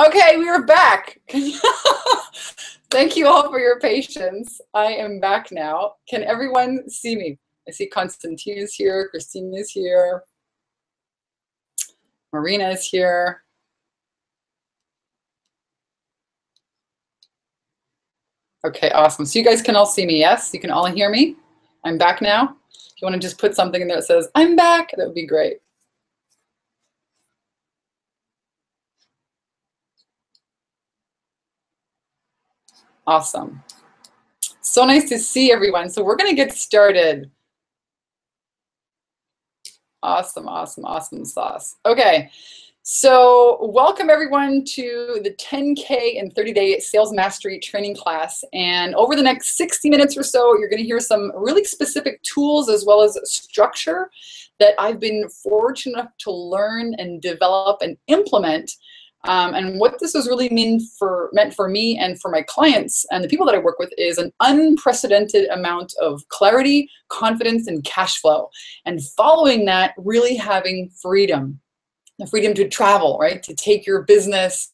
Okay, we are back. Thank you all for your patience. I am back now. Can everyone see me? I see Constantine is here, Christine is here, Marina is here. Okay, awesome. So you guys can all see me, yes? You can all hear me? I'm back now. If you want to just put something in there that says, I'm back, that would be great. Awesome. So nice to see everyone. So we're going to get started. Awesome, awesome, awesome sauce. Okay, so welcome everyone to the 10K and 30-day sales mastery training class. And over the next 60 minutes or so, you're going to hear some really specific tools as well as structure that I've been fortunate enough to learn and develop and implement um, and what this has really mean for meant for me and for my clients and the people that I work with is an unprecedented amount of clarity, confidence, and cash flow. And following that, really having freedom, the freedom to travel, right? To take your business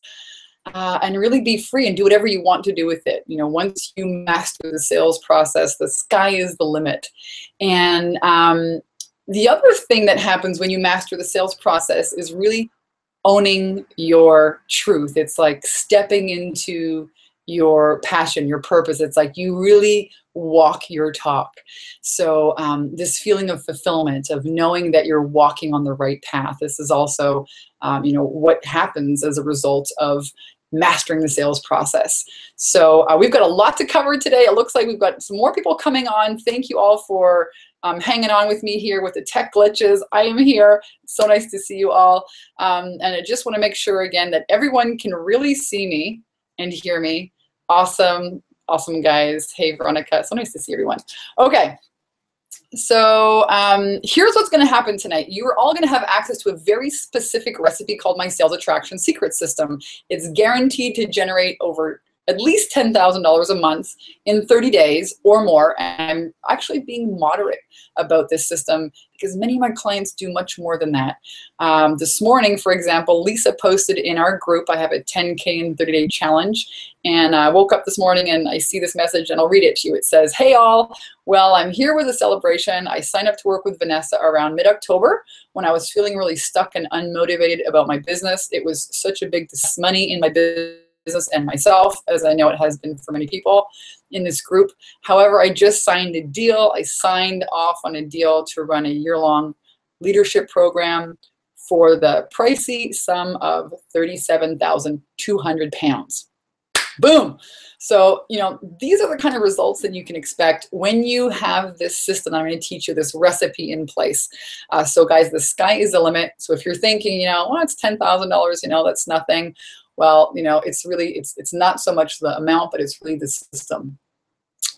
uh, and really be free and do whatever you want to do with it. You know, once you master the sales process, the sky is the limit. And um, the other thing that happens when you master the sales process is really owning your truth. It's like stepping into your passion, your purpose. It's like you really walk your talk. So um, this feeling of fulfillment, of knowing that you're walking on the right path. This is also, um, you know, what happens as a result of mastering the sales process. So uh, we've got a lot to cover today. It looks like we've got some more people coming on. Thank you all for um, hanging on with me here with the tech glitches. I am here. so nice to see you all. Um, and I just want to make sure again that everyone can really see me and hear me. Awesome, awesome guys. Hey, Veronica. So nice to see everyone. Okay. So um, here's what's going to happen tonight. You are all going to have access to a very specific recipe called my Sales Attraction Secret System. It's guaranteed to generate over at least $10,000 a month in 30 days or more. And I'm actually being moderate about this system because many of my clients do much more than that. Um, this morning, for example, Lisa posted in our group, I have a 10K in 30 day challenge. And I woke up this morning and I see this message and I'll read it to you. It says, Hey all, well, I'm here with a celebration. I signed up to work with Vanessa around mid October when I was feeling really stuck and unmotivated about my business. It was such a big money in my business business and myself, as I know it has been for many people in this group. However, I just signed a deal. I signed off on a deal to run a year-long leadership program for the pricey sum of 37,200 pounds. Boom. So, you know, these are the kind of results that you can expect when you have this system. I'm going to teach you this recipe in place. Uh, so, guys, the sky is the limit. So, if you're thinking, you know, well, it's $10,000, you know, that's nothing well, you know, it's really, it's, it's not so much the amount, but it's really the system.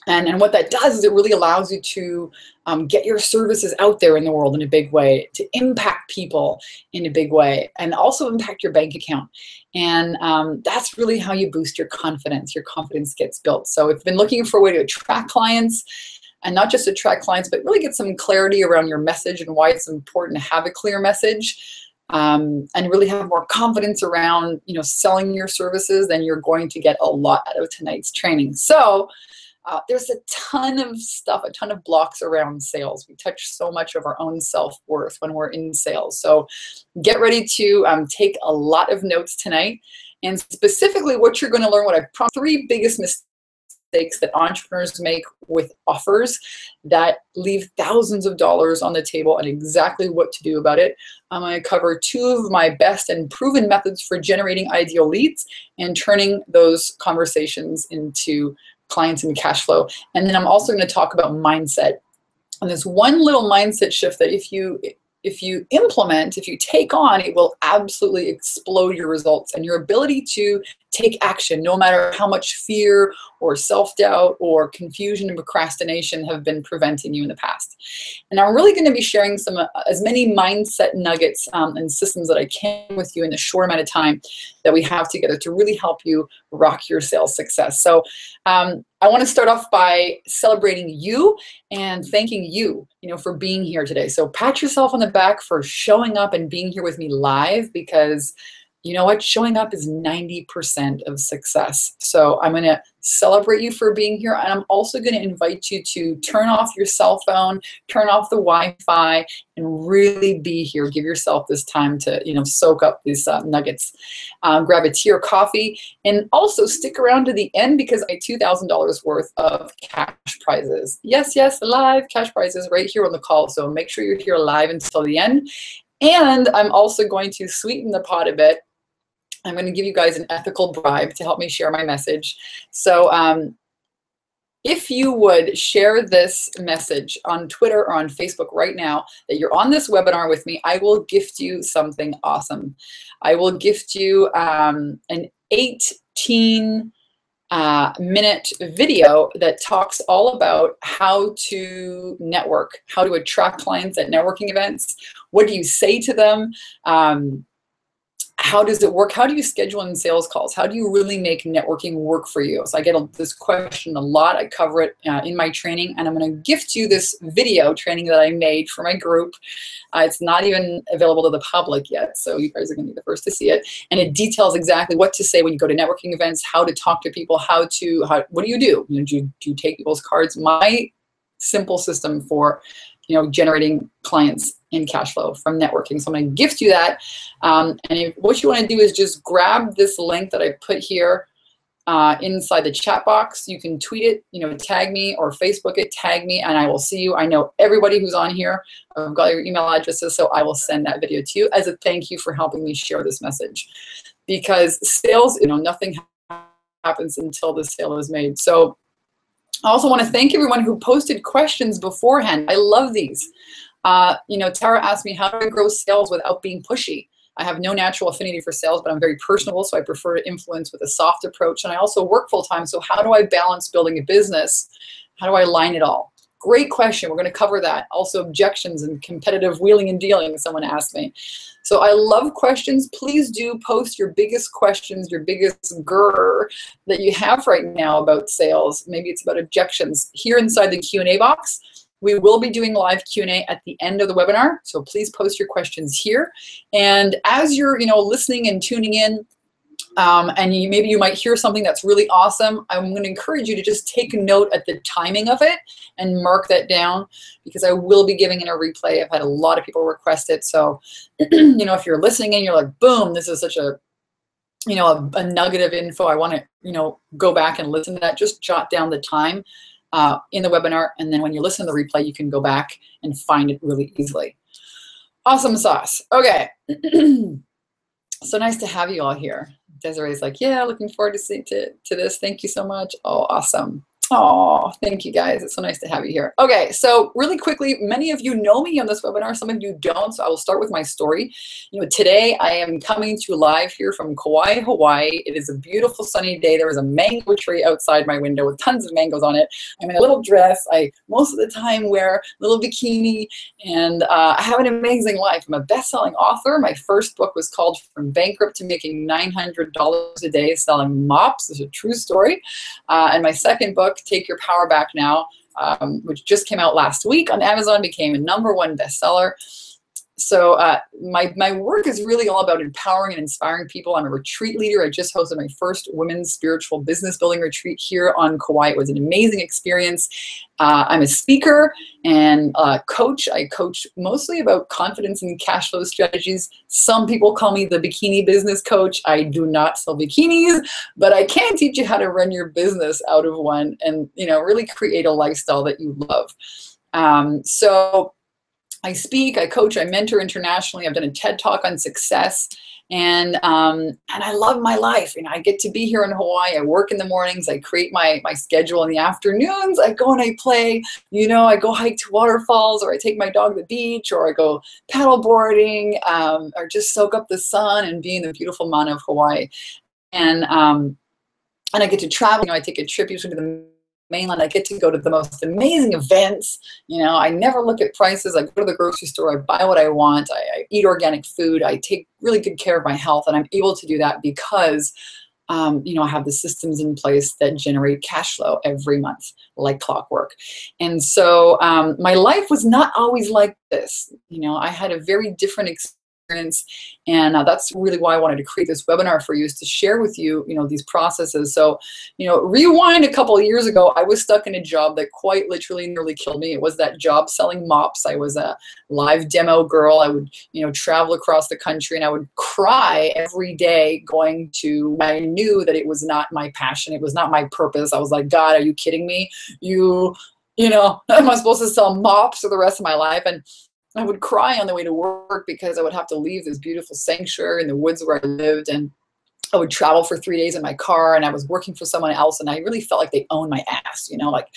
And, and what that does is it really allows you to um, get your services out there in the world in a big way, to impact people in a big way, and also impact your bank account. And um, that's really how you boost your confidence. Your confidence gets built. So if you've been looking for a way to attract clients, and not just attract clients, but really get some clarity around your message and why it's important to have a clear message, um, and really have more confidence around you know selling your services, then you're going to get a lot out of tonight's training. So uh, there's a ton of stuff, a ton of blocks around sales. We touch so much of our own self-worth when we're in sales. So get ready to um, take a lot of notes tonight. And specifically what you're going to learn, what I've promised, three biggest mistakes mistakes that entrepreneurs make with offers that leave thousands of dollars on the table and exactly what to do about it. I'm going to cover two of my best and proven methods for generating ideal leads and turning those conversations into clients and cash flow. And then I'm also going to talk about mindset. And there's one little mindset shift that if you if you implement, if you take on, it will absolutely explode your results and your ability to take action, no matter how much fear or self-doubt or confusion and procrastination have been preventing you in the past. And I'm really going to be sharing some uh, as many mindset nuggets um, and systems that I can with you in the short amount of time that we have together to really help you rock your sales success. So um, I want to start off by celebrating you and thanking you, you know, for being here today. So pat yourself on the back for showing up and being here with me live because you know what? Showing up is 90% of success. So I'm going to celebrate you for being here. And I'm also going to invite you to turn off your cell phone, turn off the Wi Fi, and really be here. Give yourself this time to, you know, soak up these uh, nuggets. Um, grab a tea or coffee. And also stick around to the end because I $2,000 worth of cash prizes. Yes, yes, live cash prizes right here on the call. So make sure you're here live until the end. And I'm also going to sweeten the pot a bit I'm going to give you guys an ethical bribe to help me share my message. So um, if you would share this message on Twitter or on Facebook right now that you're on this webinar with me, I will gift you something awesome. I will gift you um, an 18 uh, minute video that talks all about how to network, how to attract clients at networking events. What do you say to them? Um, how does it work? How do you schedule in sales calls? How do you really make networking work for you? So I get this question a lot. I cover it uh, in my training, and I'm going to gift you this video training that I made for my group. Uh, it's not even available to the public yet, so you guys are going to be the first to see it. And it details exactly what to say when you go to networking events, how to talk to people, how to how what do you do? You know, do, you, do you take people's cards? My simple system for you know generating clients in cash flow from networking. So I'm going to gift you that. Um, and if, what you want to do is just grab this link that I put here uh, inside the chat box. You can tweet it, you know, tag me or Facebook it, tag me, and I will see you. I know everybody who's on here. I've got your email addresses, so I will send that video to you as a thank you for helping me share this message. Because sales, you know, nothing happens until the sale is made. So I also want to thank everyone who posted questions beforehand. I love these. Uh, you know, Tara asked me, how I grow sales without being pushy? I have no natural affinity for sales, but I'm very personable, so I prefer to influence with a soft approach. And I also work full time, so how do I balance building a business? How do I line it all? Great question. We're going to cover that. Also, objections and competitive wheeling and dealing, someone asked me. So I love questions. Please do post your biggest questions, your biggest grr that you have right now about sales. Maybe it's about objections here inside the Q&A box. We will be doing live Q&A at the end of the webinar, so please post your questions here. And as you're, you know, listening and tuning in, um, and you, maybe you might hear something that's really awesome, I'm going to encourage you to just take a note at the timing of it and mark that down because I will be giving in a replay. I've had a lot of people request it. So, you know, if you're listening and you're like, boom, this is such a you know, a, a nugget of info. I want to, you know, go back and listen to that. Just jot down the time uh, in the webinar. And then when you listen to the replay, you can go back and find it really easily. Awesome sauce. Okay. so nice to have you all here. Desiree's like, yeah, looking forward to, see, to, to this. Thank you so much. Oh, awesome. Oh, thank you guys. It's so nice to have you here. Okay, so really quickly, many of you know me on this webinar, some of you don't, so I will start with my story. You know, today I am coming to you live here from Kauai, Hawaii. It is a beautiful sunny day. There is a mango tree outside my window with tons of mangoes on it. I'm in a little dress. I most of the time wear a little bikini, and uh, I have an amazing life. I'm a best-selling author. My first book was called From Bankrupt to Making $900 a Day Selling Mops. It's a true story. Uh, and my second book, Take Your Power Back Now, um, which just came out last week on Amazon, became a number one bestseller. So uh, my, my work is really all about empowering and inspiring people. I'm a retreat leader. I just hosted my first women's spiritual business building retreat here on Kauai. It was an amazing experience. Uh, I'm a speaker and a coach. I coach mostly about confidence and cash flow strategies. Some people call me the bikini business coach. I do not sell bikinis, but I can teach you how to run your business out of one and you know really create a lifestyle that you love. Um, so I speak, I coach, I mentor internationally. I've done a TED talk on success, and um, and I love my life. You know, I get to be here in Hawaii. I work in the mornings. I create my my schedule in the afternoons. I go and I play. You know, I go hike to waterfalls, or I take my dog to the beach, or I go paddle boarding, um, or just soak up the sun and be in the beautiful mana of Hawaii. And um, and I get to travel. You know, I take a trip usually to the mainland. I get to go to the most amazing events. You know, I never look at prices. I go to the grocery store, I buy what I want, I, I eat organic food, I take really good care of my health, and I'm able to do that because um, you know, I have the systems in place that generate cash flow every month, like clockwork. And so um, my life was not always like this. You know, I had a very different experience experience. And uh, that's really why I wanted to create this webinar for you is to share with you, you know, these processes. So, you know, rewind a couple years ago, I was stuck in a job that quite literally nearly killed me. It was that job selling mops. I was a live demo girl. I would, you know, travel across the country and I would cry every day going to, I knew that it was not my passion. It was not my purpose. I was like, God, are you kidding me? You, you know, am I supposed to sell mops for the rest of my life? And I would cry on the way to work because I would have to leave this beautiful sanctuary in the woods where I lived and I would travel for three days in my car and I was working for someone else and I really felt like they owned my ass, you know, like,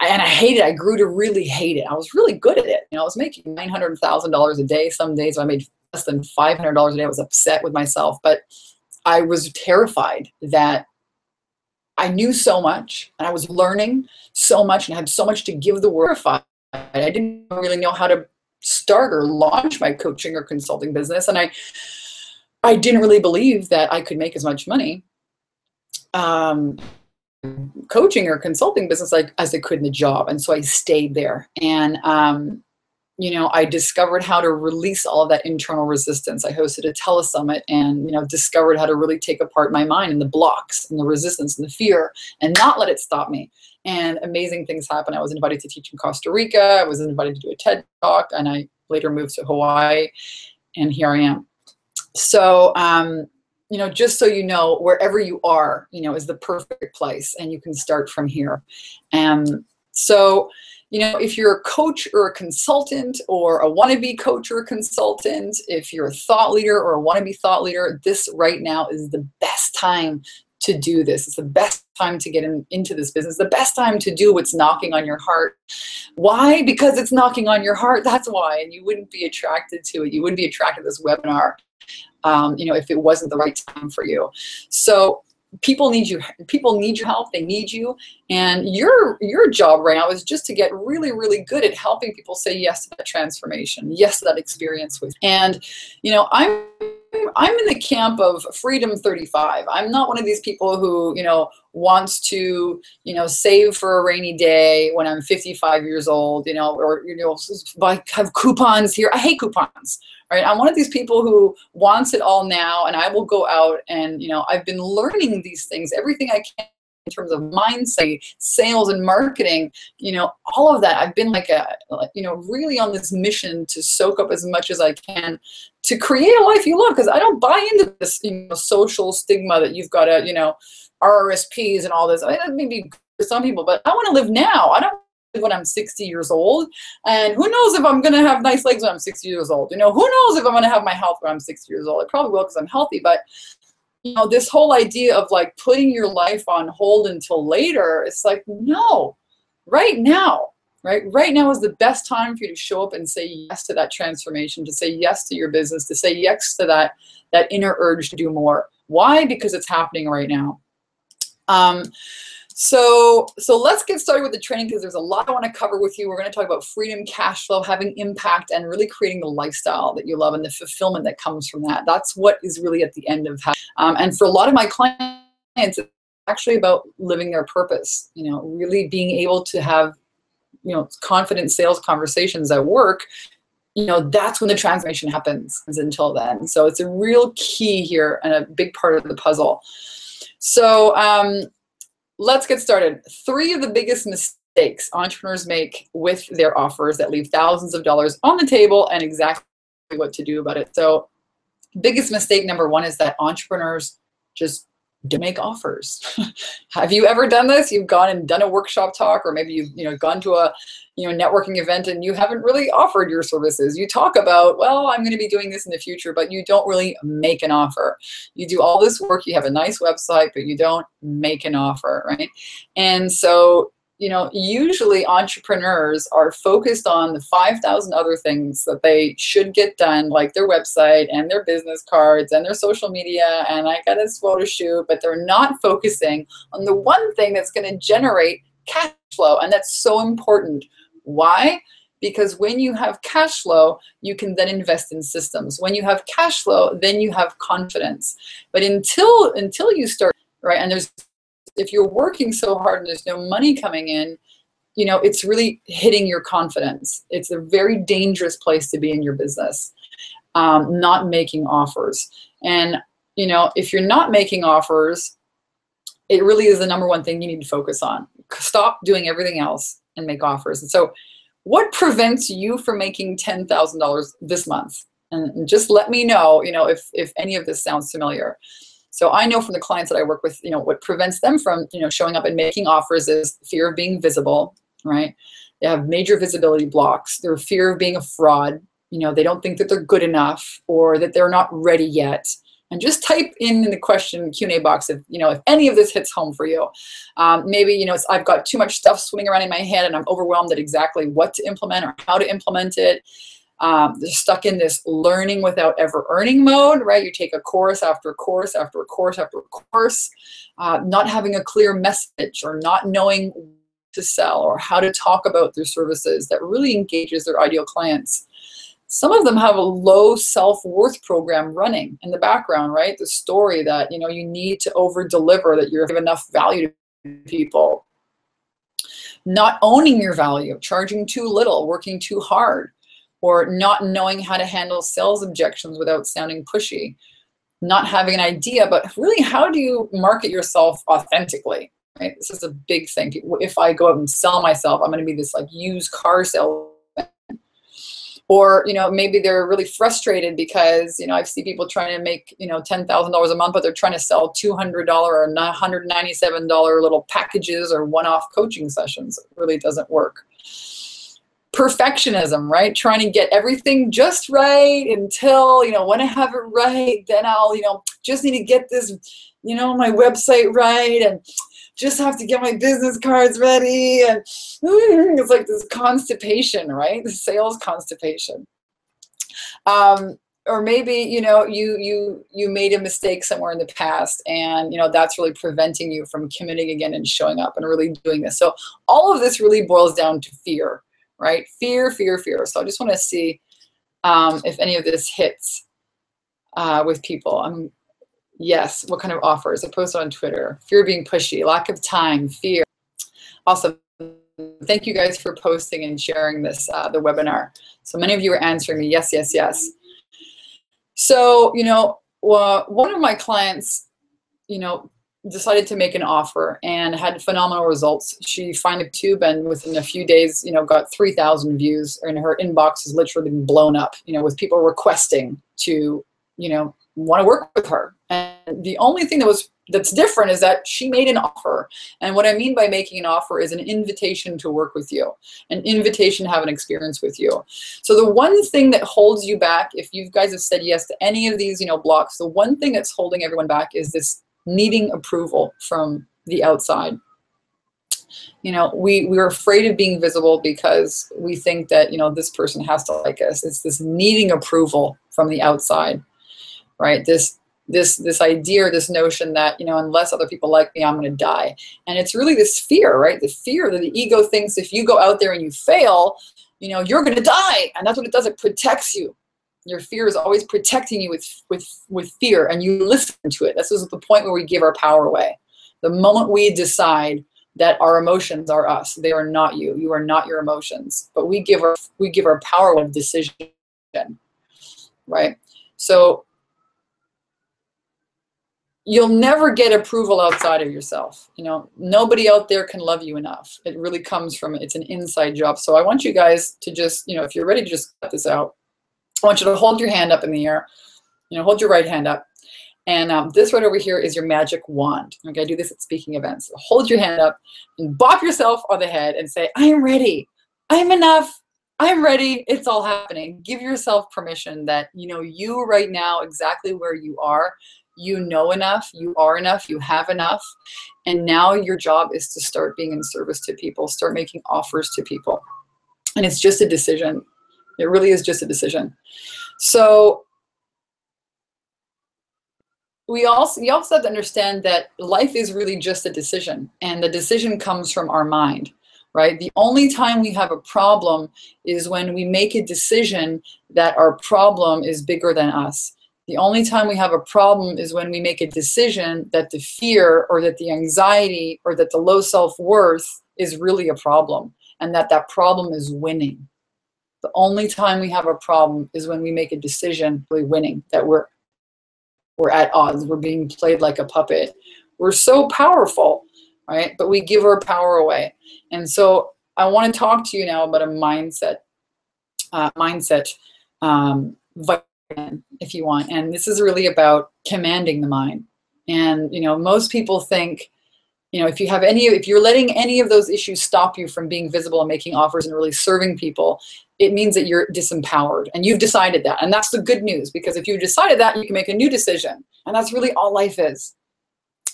and I hated it. I grew to really hate it. I was really good at it. You know, I was making $900,000 a day. Some days I made less than $500 a day. I was upset with myself, but I was terrified that I knew so much and I was learning so much and had so much to give the world. I didn't really know how to start or launch my coaching or consulting business, and I I didn't really believe that I could make as much money um, coaching or consulting business like as I could in the job, and so I stayed there. And um, you know, I discovered how to release all of that internal resistance. I hosted a telesummit and, you know, discovered how to really take apart my mind and the blocks and the resistance and the fear and not let it stop me. And amazing things happened. I was invited to teach in Costa Rica. I was invited to do a TED talk and I later moved to Hawaii and here I am. So, um, you know, just so you know, wherever you are, you know, is the perfect place and you can start from here. And um, so, you know, if you're a coach or a consultant or a wannabe coach or a consultant, if you're a thought leader or a wannabe thought leader, this right now is the best time to do this. It's the best time to get in, into this business, the best time to do what's knocking on your heart. Why? Because it's knocking on your heart. That's why. And you wouldn't be attracted to it. You wouldn't be attracted to this webinar, um, you know, if it wasn't the right time for you. So people need you people need your help they need you and your your job right now is just to get really really good at helping people say yes to that transformation yes to that experience with and you know i'm I'm in the camp of freedom 35. I'm not one of these people who, you know, wants to, you know, save for a rainy day when I'm 55 years old, you know, or, you know, buy, have coupons here. I hate coupons, right? I'm one of these people who wants it all now and I will go out and, you know, I've been learning these things, everything I can in terms of mindset, sales and marketing, you know, all of that. I've been like a, you know, really on this mission to soak up as much as I can to create a life you love. Because I don't buy into this, you know, social stigma that you've got to, you know, RRSPs and all this. I mean, maybe for some people, but I want to live now. I don't when I'm 60 years old. And who knows if I'm going to have nice legs when I'm 60 years old. You know, who knows if I'm going to have my health when I'm 60 years old. I probably will because I'm healthy. But you know, this whole idea of like putting your life on hold until later, it's like, no, right now, right? Right now is the best time for you to show up and say yes to that transformation, to say yes to your business, to say yes to that, that inner urge to do more. Why? Because it's happening right now. Um, so, so let's get started with the training because there's a lot I want to cover with you. We're going to talk about freedom, cash flow, having impact, and really creating the lifestyle that you love and the fulfillment that comes from that. That's what is really at the end of. how. Um, and for a lot of my clients, it's actually about living their purpose. You know, really being able to have, you know, confident sales conversations at work you know that's when the transformation happens until then so it's a real key here and a big part of the puzzle so um, let's get started. Three of the biggest mistakes entrepreneurs make with their offers that leave thousands of dollars on the table and exactly what to do about it. So, biggest mistake number one is that entrepreneurs just don't make offers. Have you ever done this? You've gone and done a workshop talk, or maybe you've you know gone to a you know networking event and you haven't really offered your services. You talk about, well, I'm going to be doing this in the future, but you don't really make an offer. You do all this work, you have a nice website, but you don't make an offer, right? And so you know, usually entrepreneurs are focused on the 5,000 other things that they should get done, like their website and their business cards and their social media, and I got this photo shoot, but they're not focusing on the one thing that's going to generate cash flow, and that's so important. Why? Because when you have cash flow, you can then invest in systems. When you have cash flow, then you have confidence. But until until you start right, and there's if you're working so hard and there's no money coming in, you know, it's really hitting your confidence. It's a very dangerous place to be in your business. um, not making offers. And, you know, if you're not making offers, it really is the number one thing you need to focus on. Stop doing everything else and make offers. And so, what prevents you from making $10,000 this month? And just let me know, you know, if, if any of this sounds familiar. So I know from the clients that I work with, you know, what prevents them from, you know, showing up and making offers is fear of being visible, right? They have major visibility blocks. Their fear of being a fraud. You know, they don't think that they're good enough or that they're not ready yet. And just type in, in the question Q&A box if, you know, if any of this hits home for you. Um, maybe, you know, I've got too much stuff swimming around in my head and I'm overwhelmed at exactly what to implement or how to implement it. Um, they're stuck in this learning without ever earning mode, right? You take a course after a course after a course after a course, uh, not having a clear message or not knowing to sell or how to talk about their services that really engages their ideal clients. Some of them have a low self-worth program running in the background, right? The story that, you know, you need to over deliver, that you have enough value to people. Not owning your value, charging too little, working too hard, or not knowing how to handle sales objections without sounding pushy. Not having an idea, but really, how do you market yourself authentically? right? This is a big thing. If I go out and sell myself, I'm going to be this like used car salesman. Or, you know, maybe they're really frustrated because, you know, I see people trying to make, you know, $10,000 a month, but they're trying to sell $200 or $197 little packages or one-off coaching sessions. It really doesn't work. Perfectionism, right? Trying to get everything just right until, you know, when I have it right, then I'll, you know, just need to get this, you know, my website right and just have to get my business cards ready and it's like this constipation right? The sales constipation. Um, or maybe you know you you you made a mistake somewhere in the past and you know that's really preventing you from committing again and showing up and really doing this. So all of this really boils down to fear right fear fear fear so i just want to see um, if any of this hits uh, with people i'm Yes. What kind of offers? I posted on Twitter. Fear being pushy, lack of time, fear. Awesome. Thank you guys for posting and sharing this, uh, the webinar. So many of you are answering me, yes, yes, yes. So, you know, one of my clients, you know, decided to make an offer and had phenomenal results. She found a tube and within a few days, you know, got 3,000 views and her inbox has literally been blown up, you know, with people requesting to, you know, want to work with her. And the only thing that was that's different is that she made an offer. And what I mean by making an offer is an invitation to work with you, an invitation to have an experience with you. So the one thing that holds you back, if you guys have said yes to any of these, you know, blocks, the one thing that's holding everyone back is this needing approval from the outside. You know, we, we're afraid of being visible because we think that, you know, this person has to like us. It's this needing approval from the outside right? This this this idea or this notion that you know unless other people like me i'm going to die and it's really this fear right the fear that the ego thinks if you go out there and you fail you know you're going to die and that's what it does it protects you your fear is always protecting you with with with fear and you listen to it this is the point where we give our power away the moment we decide that our emotions are us they are not you you are not your emotions but we give our we give our power of decision right so you'll never get approval outside of yourself. You know, nobody out there can love you enough. It really comes from it's an inside job. So I want you guys to just, you know, if you're ready to just cut this out, I want you to hold your hand up in the air. You know, hold your right hand up. And um, this right over here is your magic wand. Okay, I do this at speaking events. So hold your hand up and bop yourself on the head and say, I am ready. I am enough. I'm ready. It's all happening. Give yourself permission that, you know, you right now, exactly where you are, you know enough, you are enough, you have enough. And now your job is to start being in service to people, start making offers to people. And it's just a decision. It really is just a decision. So we also you also have to understand that life is really just a decision and the decision comes from our mind right the only time we have a problem is when we make a decision that our problem is bigger than us the only time we have a problem is when we make a decision that the fear or that the anxiety or that the low self-worth is really a problem and that that problem is winning. The only time we have a problem is when we make a decision really winning that we're we're at odds. We're being played like a puppet. We're so powerful, right? But we give our power away. And so I want to talk to you now about a mindset, uh, mindset um, if you want. And this is really about commanding the mind. And you know, most people think you know, if you have any, if you're letting any of those issues stop you from being visible and making offers and really serving people, it means that you're disempowered and you've decided that. And that's the good news because if you decided that, you can make a new decision. And that's really all life is.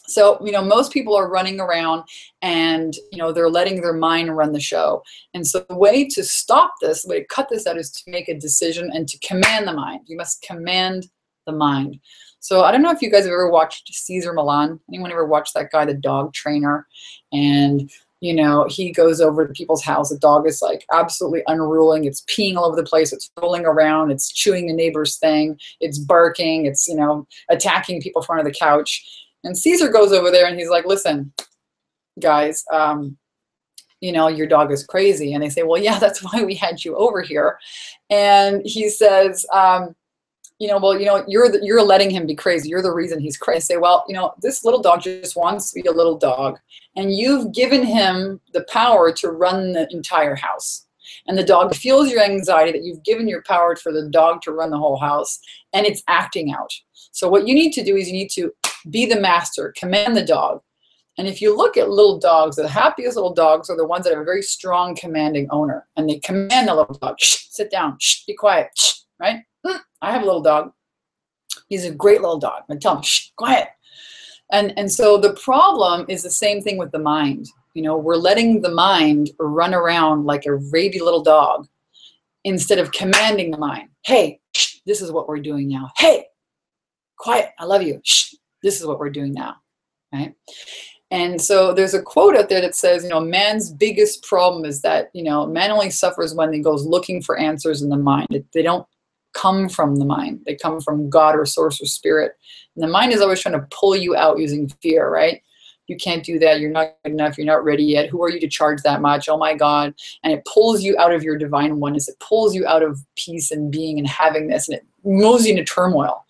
So, you know, most people are running around and, you know, they're letting their mind run the show. And so the way to stop this, the way to cut this out is to make a decision and to command the mind. You must command the mind. So I don't know if you guys have ever watched Cesar Millan. Anyone ever watched that guy, the dog trainer? And you know, he goes over to people's house. The dog is like absolutely unruling. It's peeing all over the place. It's rolling around. It's chewing the neighbor's thing. It's barking. It's, you know, attacking people in front of the couch. And Cesar goes over there and he's like, listen, guys, um, you know, your dog is crazy. And they say, well, yeah, that's why we had you over here. And he says, um, you know, well, you know, you're the, you're letting him be crazy. You're the reason he's crazy. I say, well, you know, this little dog just wants to be a little dog, and you've given him the power to run the entire house. And the dog feels your anxiety that you've given your power for the dog to run the whole house, and it's acting out. So what you need to do is you need to be the master, command the dog. And if you look at little dogs, the happiest little dogs are the ones that have a very strong, commanding owner, and they command the little dog, Shh, sit down, Shh, be quiet, Shh, right? I have a little dog. He's a great little dog. I tell him, shh, quiet. And, and so the problem is the same thing with the mind. You know, we're letting the mind run around like a rabid little dog instead of commanding the mind. Hey, shh, this is what we're doing now. Hey, quiet. I love you. Shh, this is what we're doing now. Right? And so there's a quote out there that says, you know, man's biggest problem is that, you know, man only suffers when he goes looking for answers in the mind. They don't come from the mind. They come from God or source or spirit. And the mind is always trying to pull you out using fear, right? You can't do that. You're not good enough. You're not ready yet. Who are you to charge that much? Oh my God. And it pulls you out of your divine oneness. It pulls you out of peace and being and having this, and it moves you into turmoil.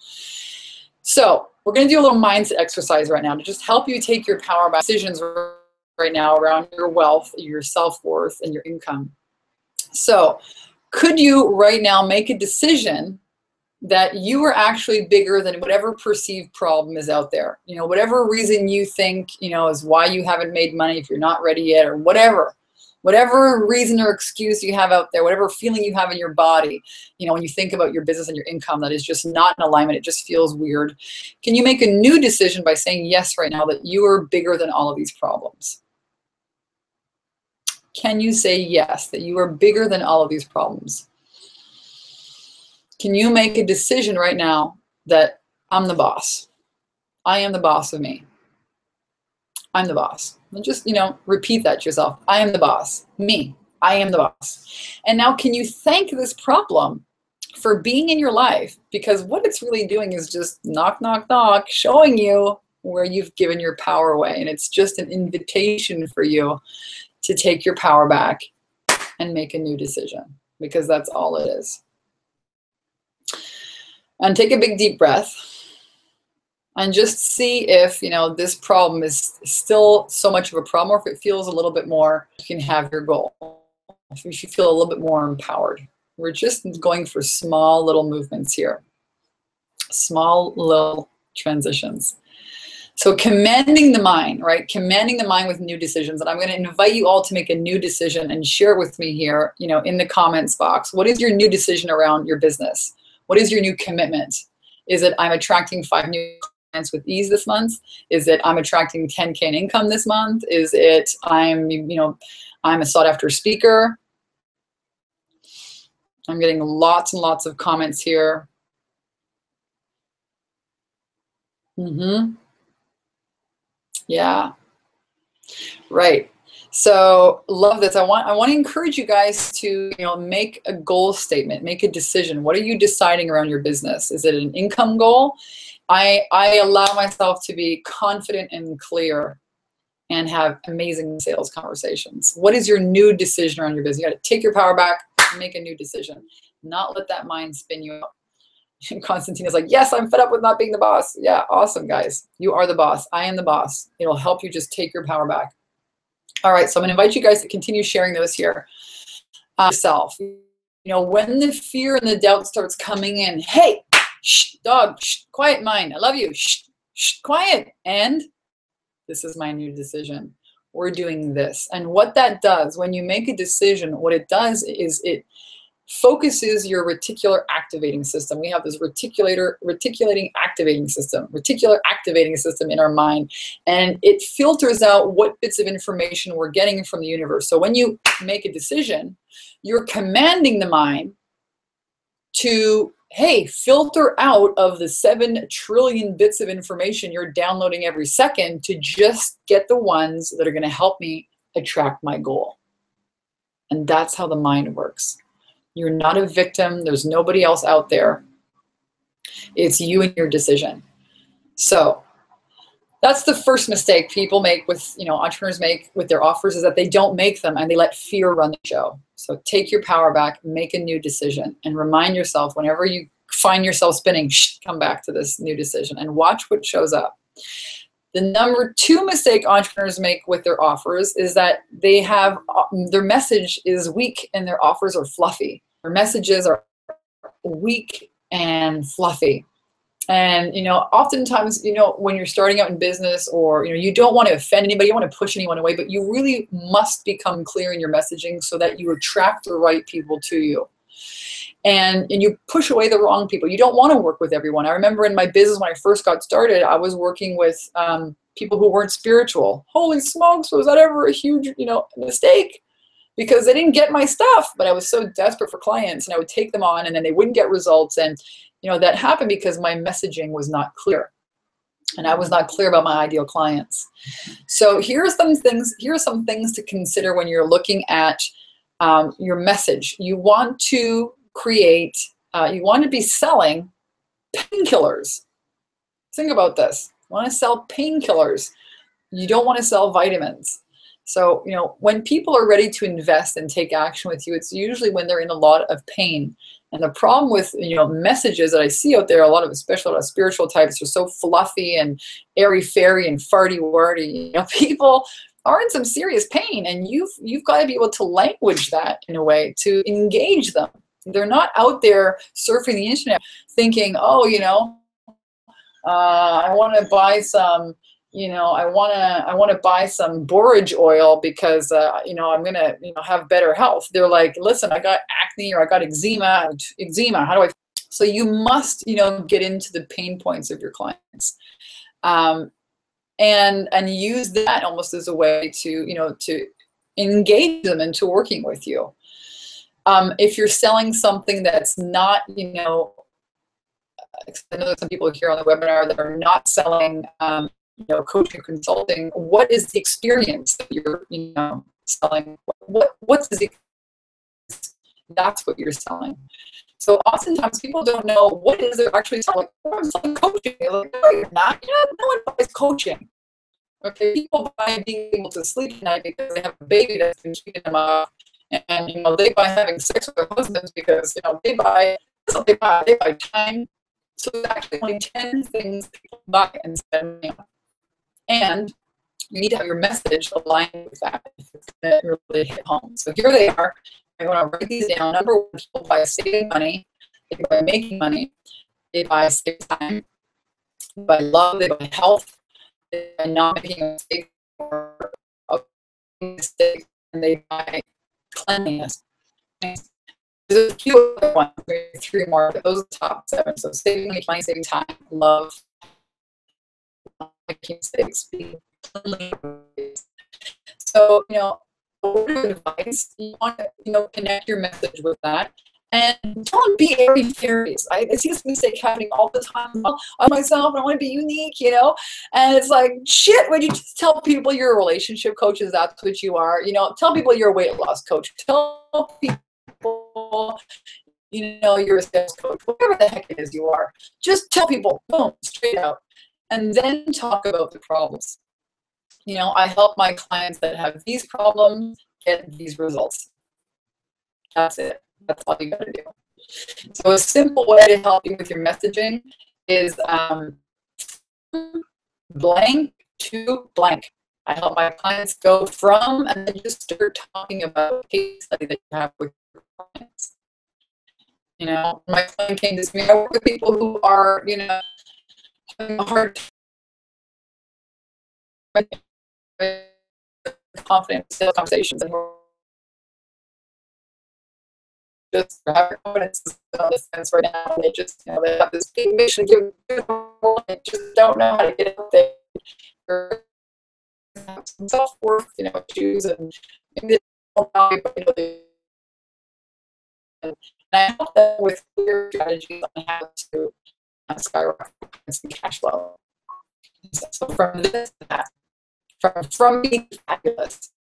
So, we're going to do a little mindset exercise right now to just help you take your power decisions right now around your wealth, your self worth, and your income. So, could you right now make a decision that you are actually bigger than whatever perceived problem is out there? You know whatever reason you think you know is why you haven't made money if you're not ready yet or whatever. Whatever reason or excuse you have out there whatever feeling you have in your body you know when you think about your business and your income that is just not in alignment it just feels weird. Can you make a new decision by saying yes right now that you are bigger than all of these problems can you say yes, that you are bigger than all of these problems? Can you make a decision right now that I'm the boss? I am the boss of me. I'm the boss. And just, you know, repeat that to yourself. I am the boss. Me. I am the boss. And now, can you thank this problem for being in your life? Because what it's really doing is just knock, knock, knock, showing you where you've given your power away. And it's just an invitation for you to take your power back and make a new decision because that's all it is. And take a big deep breath and just see if, you know, this problem is still so much of a problem or if it feels a little bit more, you can have your goal. If you feel a little bit more empowered. We're just going for small little movements here. Small little transitions. So commanding the mind, right? Commanding the mind with new decisions. And I'm going to invite you all to make a new decision and share with me here, you know, in the comments box. What is your new decision around your business? What is your new commitment? Is it I'm attracting five new clients with ease this month? Is it I'm attracting 10K in income this month? Is it I'm, you know, I'm a sought after speaker? I'm getting lots and lots of comments here. Mm-hmm. Yeah. Right. So love this. I want I want to encourage you guys to you know make a goal statement, make a decision. What are you deciding around your business? Is it an income goal? I I allow myself to be confident and clear and have amazing sales conversations. What is your new decision around your business? You got to take your power back, make a new decision. Not let that mind spin you out. And Constantine is like, yes, I'm fed up with not being the boss. Yeah, awesome, guys. You are the boss. I am the boss. It'll help you just take your power back. All right, so I'm gonna invite you guys to continue sharing those here. Uh, yourself. You know, when the fear and the doubt starts coming in, hey, shh, dog, shh, quiet mind. I love you. Shh, shh, quiet. And this is my new decision. We're doing this. And what that does, when you make a decision, what it does is it focuses your reticular activating system. We have this reticulator, reticulating activating system, reticular activating system in our mind, and it filters out what bits of information we're getting from the universe. So when you make a decision, you're commanding the mind to, hey, filter out of the seven trillion bits of information you're downloading every second to just get the ones that are going to help me attract my goal. And that's how the mind works. You're not a victim. There's nobody else out there. It's you and your decision. So that's the first mistake people make with, you know, entrepreneurs make with their offers is that they don't make them and they let fear run the show. So take your power back, make a new decision, and remind yourself whenever you find yourself spinning, shh, come back to this new decision and watch what shows up. The number two mistake entrepreneurs make with their offers is that they have their message is weak and their offers are fluffy. Messages are weak and fluffy. And you know, oftentimes, you know, when you're starting out in business or you know, you don't want to offend anybody, you want to push anyone away, but you really must become clear in your messaging so that you attract the right people to you and and you push away the wrong people. You don't want to work with everyone. I remember in my business when I first got started, I was working with um, people who weren't spiritual. Holy smokes, was that ever a huge you know mistake? Because they didn't get my stuff, but I was so desperate for clients, and I would take them on, and then they wouldn't get results, and you know that happened because my messaging was not clear and I was not clear about my ideal clients. So here are some things. Here are some things to consider when you're looking at um, your message. You want to create, uh, you want to be selling painkillers. Think about this. You want to sell painkillers. You don't want to sell vitamins. So, you know, when people are ready to invest and take action with you, it's usually when they're in a lot of pain. And the problem with, you know, messages that I see out there, a lot of especially a lot of spiritual types are so fluffy and airy fairy and farty warty. You know, people are in some serious pain and you've you've got to be able to language that in a way to engage them they're not out there surfing the internet thinking, oh, you know, uh, I want to buy some, you know, I want to I want to buy some borage oil because uh, you know I'm gonna you know have better health. They're like, listen, I got acne or I got eczema. Eczema. How do I? So you must you know get into the pain points of your clients. Um, and and use that almost as a way to you know to engage them into working with you um, if you're selling something that's not, you know, I know there's some people here on the webinar that are not selling, um, you know, coaching consulting. What is the experience that you're, you know, selling? What what's the that's what you're selling. So oftentimes people don't know what is they're actually selling. Like, I'm selling coaching. They're like, no, you're not. You know, no one buys coaching. Okay, people buy being able to sleep at night because they have a baby that's been keeping them up and you know they buy having sex with their husbands because you know they buy they buy they buy time. So there's actually only ten things people buy and spend money on, and you need to have your message aligned with that if it's going to really hit home. So here they are. I want to write these down. Number one, people saving money, they buy making money, they buy saving time, they buy love, they buy health, they buy not making a mistake or a mistake, and they buy cleanliness. There's a few other ones, three more, but those are the top seven. So saving money, money, saving time, love, making mistakes, being cleanly. So, you know, advice, you want to, you know, connect your message with that. And don't be airy fairies. I, see this mistake happening all the time on myself, I want to be unique, you know? And it's like, shit, when you just tell people you're a relationship coach, is that's what you are. You know, tell people you're a weight loss coach. Tell people, you know, you're a sales coach, whatever the heck it is you are. Just tell people, boom, straight out. And then talk about the problems. You know, I help my clients that have these problems get these results. That's it. That's all you got to do. So a simple way to help you with your messaging is um, blank to blank. I help my clients go from and then just start talking about case study that you have with your clients. You know, my client came to me. I work with people who are, you know, a hard confident sales conversations and just have confidence in the sense right now. They just, you know, they have this big mission to give they just don't know how to get out there. Some self-worth, you know, issues and maybe they, and I help them with clear strategies on how to uh, skyrocket some cash flow. So from this that, from, from being fabulous,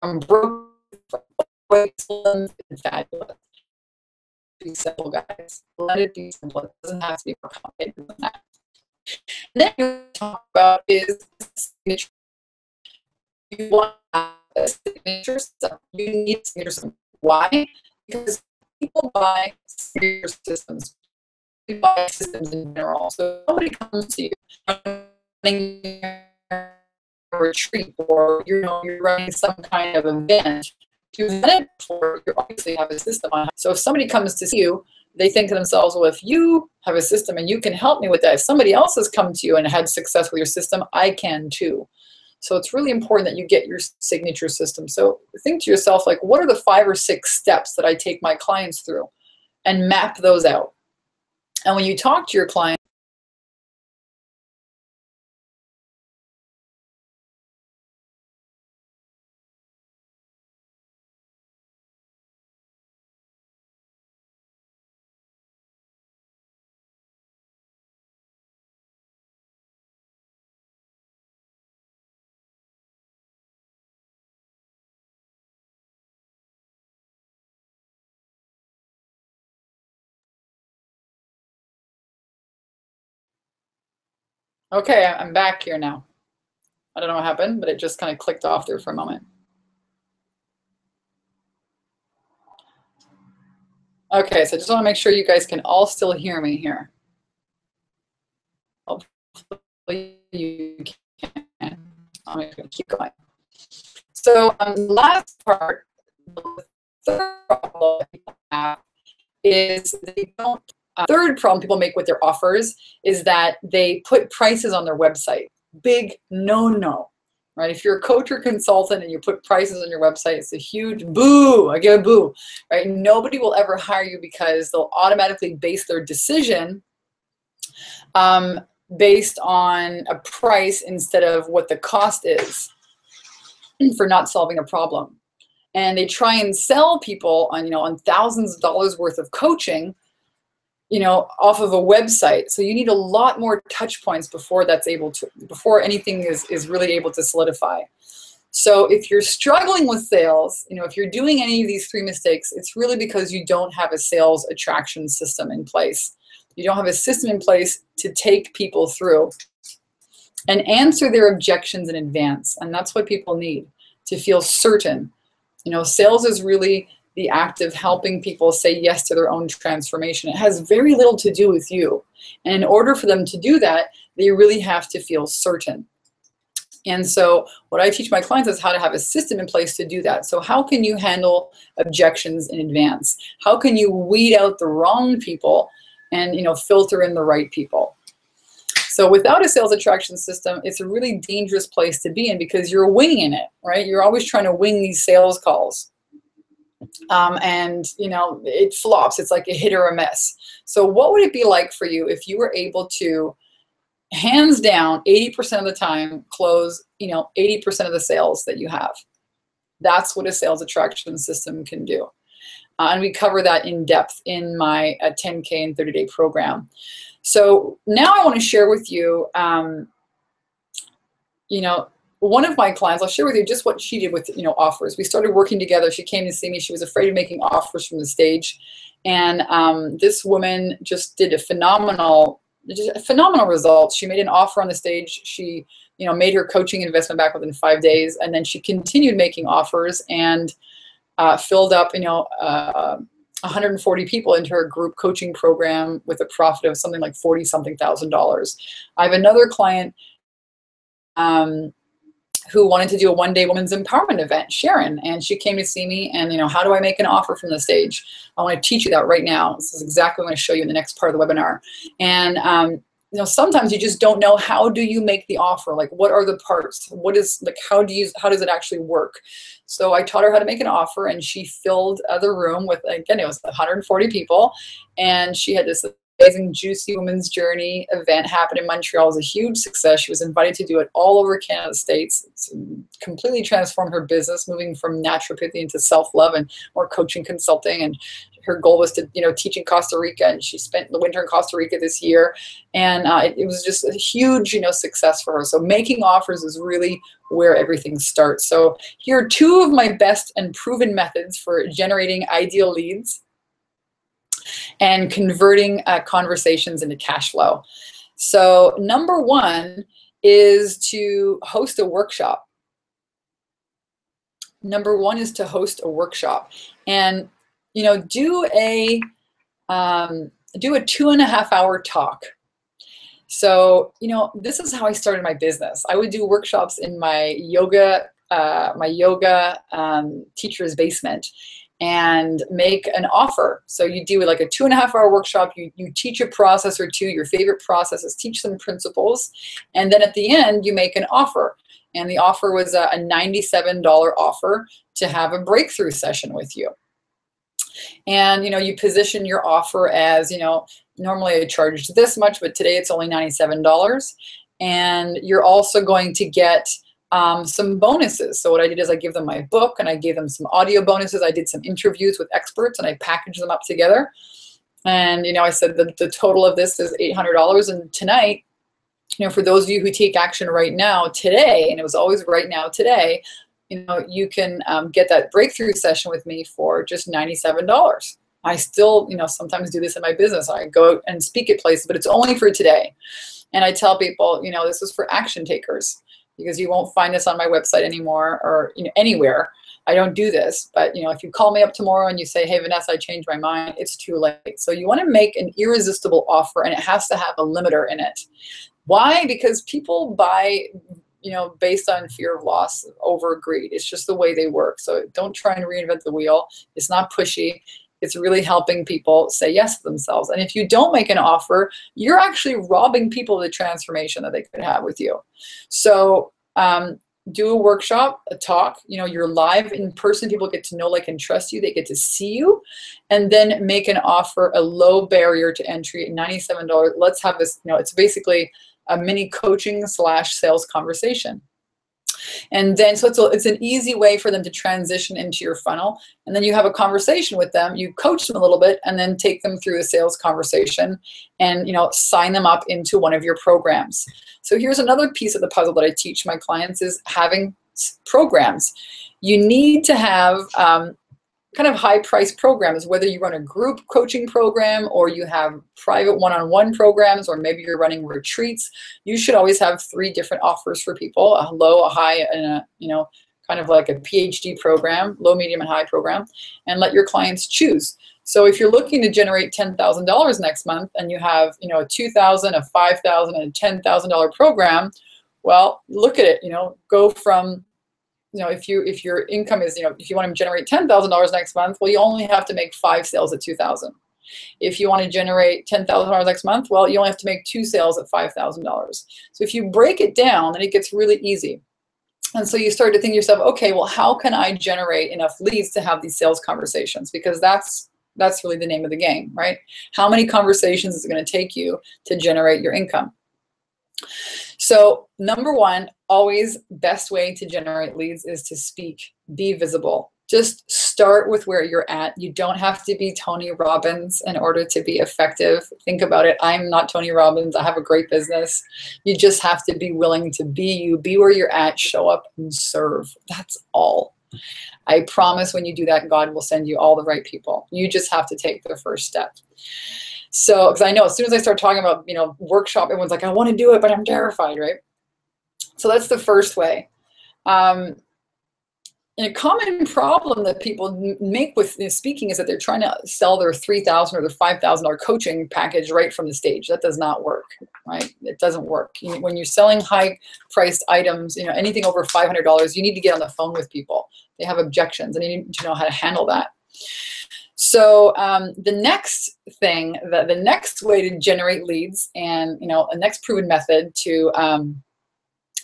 from broke, from fabulous. Be simple, guys. Let it be simple. It doesn't have to be more complicated than that. Then you talk about is signature. You want a signature system. You need signature system. Why? Because people buy signature systems. Buy systems in general. So nobody comes to you running a retreat or you know you're running some kind of event to vet for you obviously have a system on so if somebody comes to see you they think to themselves well if you have a system and you can help me with that if somebody else has come to you and had success with your system i can too. So it's really important that you get your signature system. So think to yourself like what are the five or six steps that i take my clients through and map those out and when you talk to your client Okay, I'm back here now. I don't know what happened, but it just kind of clicked off there for a moment. Okay, so I just want to make sure you guys can all still hear me here. Hopefully you can. I'm going to keep going. So um, the last part, the third problem is they don't uh, third problem people make with their offers is that they put prices on their website. Big no no. Right? If you're a coach or consultant and you put prices on your website, it's a huge boo. I get a boo. Right? Nobody will ever hire you because they'll automatically base their decision um, based on a price instead of what the cost is for not solving a problem. And they try and sell people on, you know, on thousands of dollars worth of coaching you know, off of a website. So you need a lot more touch points before that's able to, before anything is, is really able to solidify. So if you're struggling with sales, you know, if you're doing any of these three mistakes, it's really because you don't have a sales attraction system in place. You don't have a system in place to take people through and answer their objections in advance. And that's what people need to feel certain. You know, sales is really the act of helping people say yes to their own transformation. It has very little to do with you. And in order for them to do that, they really have to feel certain. And so what I teach my clients is how to have a system in place to do that. So how can you handle objections in advance? How can you weed out the wrong people and you know filter in the right people? So without a sales attraction system, it's a really dangerous place to be in because you're winging it, right? You're always trying to wing these sales calls um, and you know it flops. It's like a hit or a miss. So what would it be like for you if you were able to hands down 80% of the time close you know 80% of the sales that you have? That's what a sales attraction system can do. Uh, and we cover that in depth in my uh, 10k and 30 day program. So now i want to share with you um, you know one of my clients, I'll share with you just what she did with you know offers. We started working together. She came to see me. She was afraid of making offers from the stage, and um, this woman just did a phenomenal, just a phenomenal results. She made an offer on the stage. She you know made her coaching investment back within five days, and then she continued making offers and uh, filled up you know uh, 140 people into her group coaching program with a profit of something like 40 something thousand dollars. I have another client um, who wanted to do a one day women's empowerment event, Sharon, and she came to see me and, you know, how do I make an offer from the stage? I want to teach you that right now. This is exactly what I'm going to show you in the next part of the webinar. And, um, you know, sometimes you just don't know how do you make the offer? Like, what are the parts? What is like, how do you, how does it actually work? So I taught her how to make an offer and she filled uh, the room with, again, it was 140 people and she had this amazing Juicy Women's Journey event happened in Montreal. It was a huge success. She was invited to do it all over Canada States. It's completely transformed her business, moving from naturopathy into self-love and more coaching consulting. And her goal was to, you know, teach in Costa Rica. And she spent the winter in Costa Rica this year. And uh, it, it was just a huge, you know, success for her. So making offers is really where everything starts. So here are two of my best and proven methods for generating ideal leads and converting uh, conversations into cash flow. So number one is to host a workshop. Number one is to host a workshop and, you know, do a, um, do a two and a half hour talk. So, you know, this is how I started my business. I would do workshops in my yoga, uh, my yoga um, teacher's basement and make an offer. So you do like a two and a half hour workshop, you, you teach a process or two, your favorite processes, teach them principles, and then at the end you make an offer. And the offer was a, a $97 offer to have a breakthrough session with you. And you know, you position your offer as, you know, normally I charge this much, but today it's only $97. And you're also going to get um, some bonuses. So what I did is I give them my book and I gave them some audio bonuses. I did some interviews with experts and I packaged them up together. And, you know, I said the, the total of this is $800. And tonight, you know, for those of you who take action right now, today, and it was always right now, today, you know, you can um, get that breakthrough session with me for just $97. I still, you know, sometimes do this in my business. I go and speak at places, but it's only for today. And I tell people, you know, this is for action takers because you won't find this on my website anymore or you know, anywhere. I don't do this, but you know, if you call me up tomorrow and you say, "Hey, Vanessa, I changed my mind," it's too late. So you want to make an irresistible offer, and it has to have a limiter in it. Why? Because people buy, you know, based on fear of loss, over greed. It's just the way they work. So don't try and reinvent the wheel. It's not pushy. It's really helping people say yes to themselves. And if you don't make an offer, you're actually robbing people of the transformation that they could have with you. So um, do a workshop, a talk, you know, you're live in person, people get to know, like, and trust you, they get to see you, and then make an offer, a low barrier to entry, $97. Let's have this, you know, it's basically a mini coaching slash sales conversation. And then, so it's, a, it's an easy way for them to transition into your funnel. And then you have a conversation with them, you coach them a little bit, and then take them through a sales conversation and, you know, sign them up into one of your programs. So here's another piece of the puzzle that I teach my clients is having programs. You need to have um, kind of high price programs, whether you run a group coaching program or you have private one-on-one programs, or maybe you're running retreats, you should always have three different offers for people, a low, a high, and a, you know, kind of like a PhD program, low, medium, and high program, and let your clients choose. So if you're looking to generate $10,000 next month and you have, you know, a 2,000, a 5,000, and a $10,000 program, well, look at it, you know, go from you know, if you if your income is, you know, if you want to generate ten thousand dollars next month, well, you only have to make five sales at two thousand. If you want to generate ten thousand dollars next month, well, you only have to make two sales at five thousand dollars. So if you break it down, then it gets really easy. And so you start to think to yourself, okay, well, how can I generate enough leads to have these sales conversations? Because that's that's really the name of the game, right? How many conversations is it going to take you to generate your income? So number one, always best way to generate leads is to speak, be visible. Just start with where you're at. You don't have to be Tony Robbins in order to be effective. Think about it. I'm not Tony Robbins. I have a great business. You just have to be willing to be you, be where you're at, show up and serve. That's all. I promise when you do that, God will send you all the right people. You just have to take the first step. So, because I know as soon as I start talking about, you know, workshop, everyone's like, I want to do it, but I'm terrified, right? So that's the first way. Um, and a common problem that people make with speaking is that they're trying to sell their 3000 or their $5,000 coaching package right from the stage. That does not work, right? It doesn't work. When you're selling high priced items, you know, anything over $500, you need to get on the phone with people. They have objections and you need to know how to handle that. So um, the next thing, the, the next way to generate leads and, you know, a next proven method to um,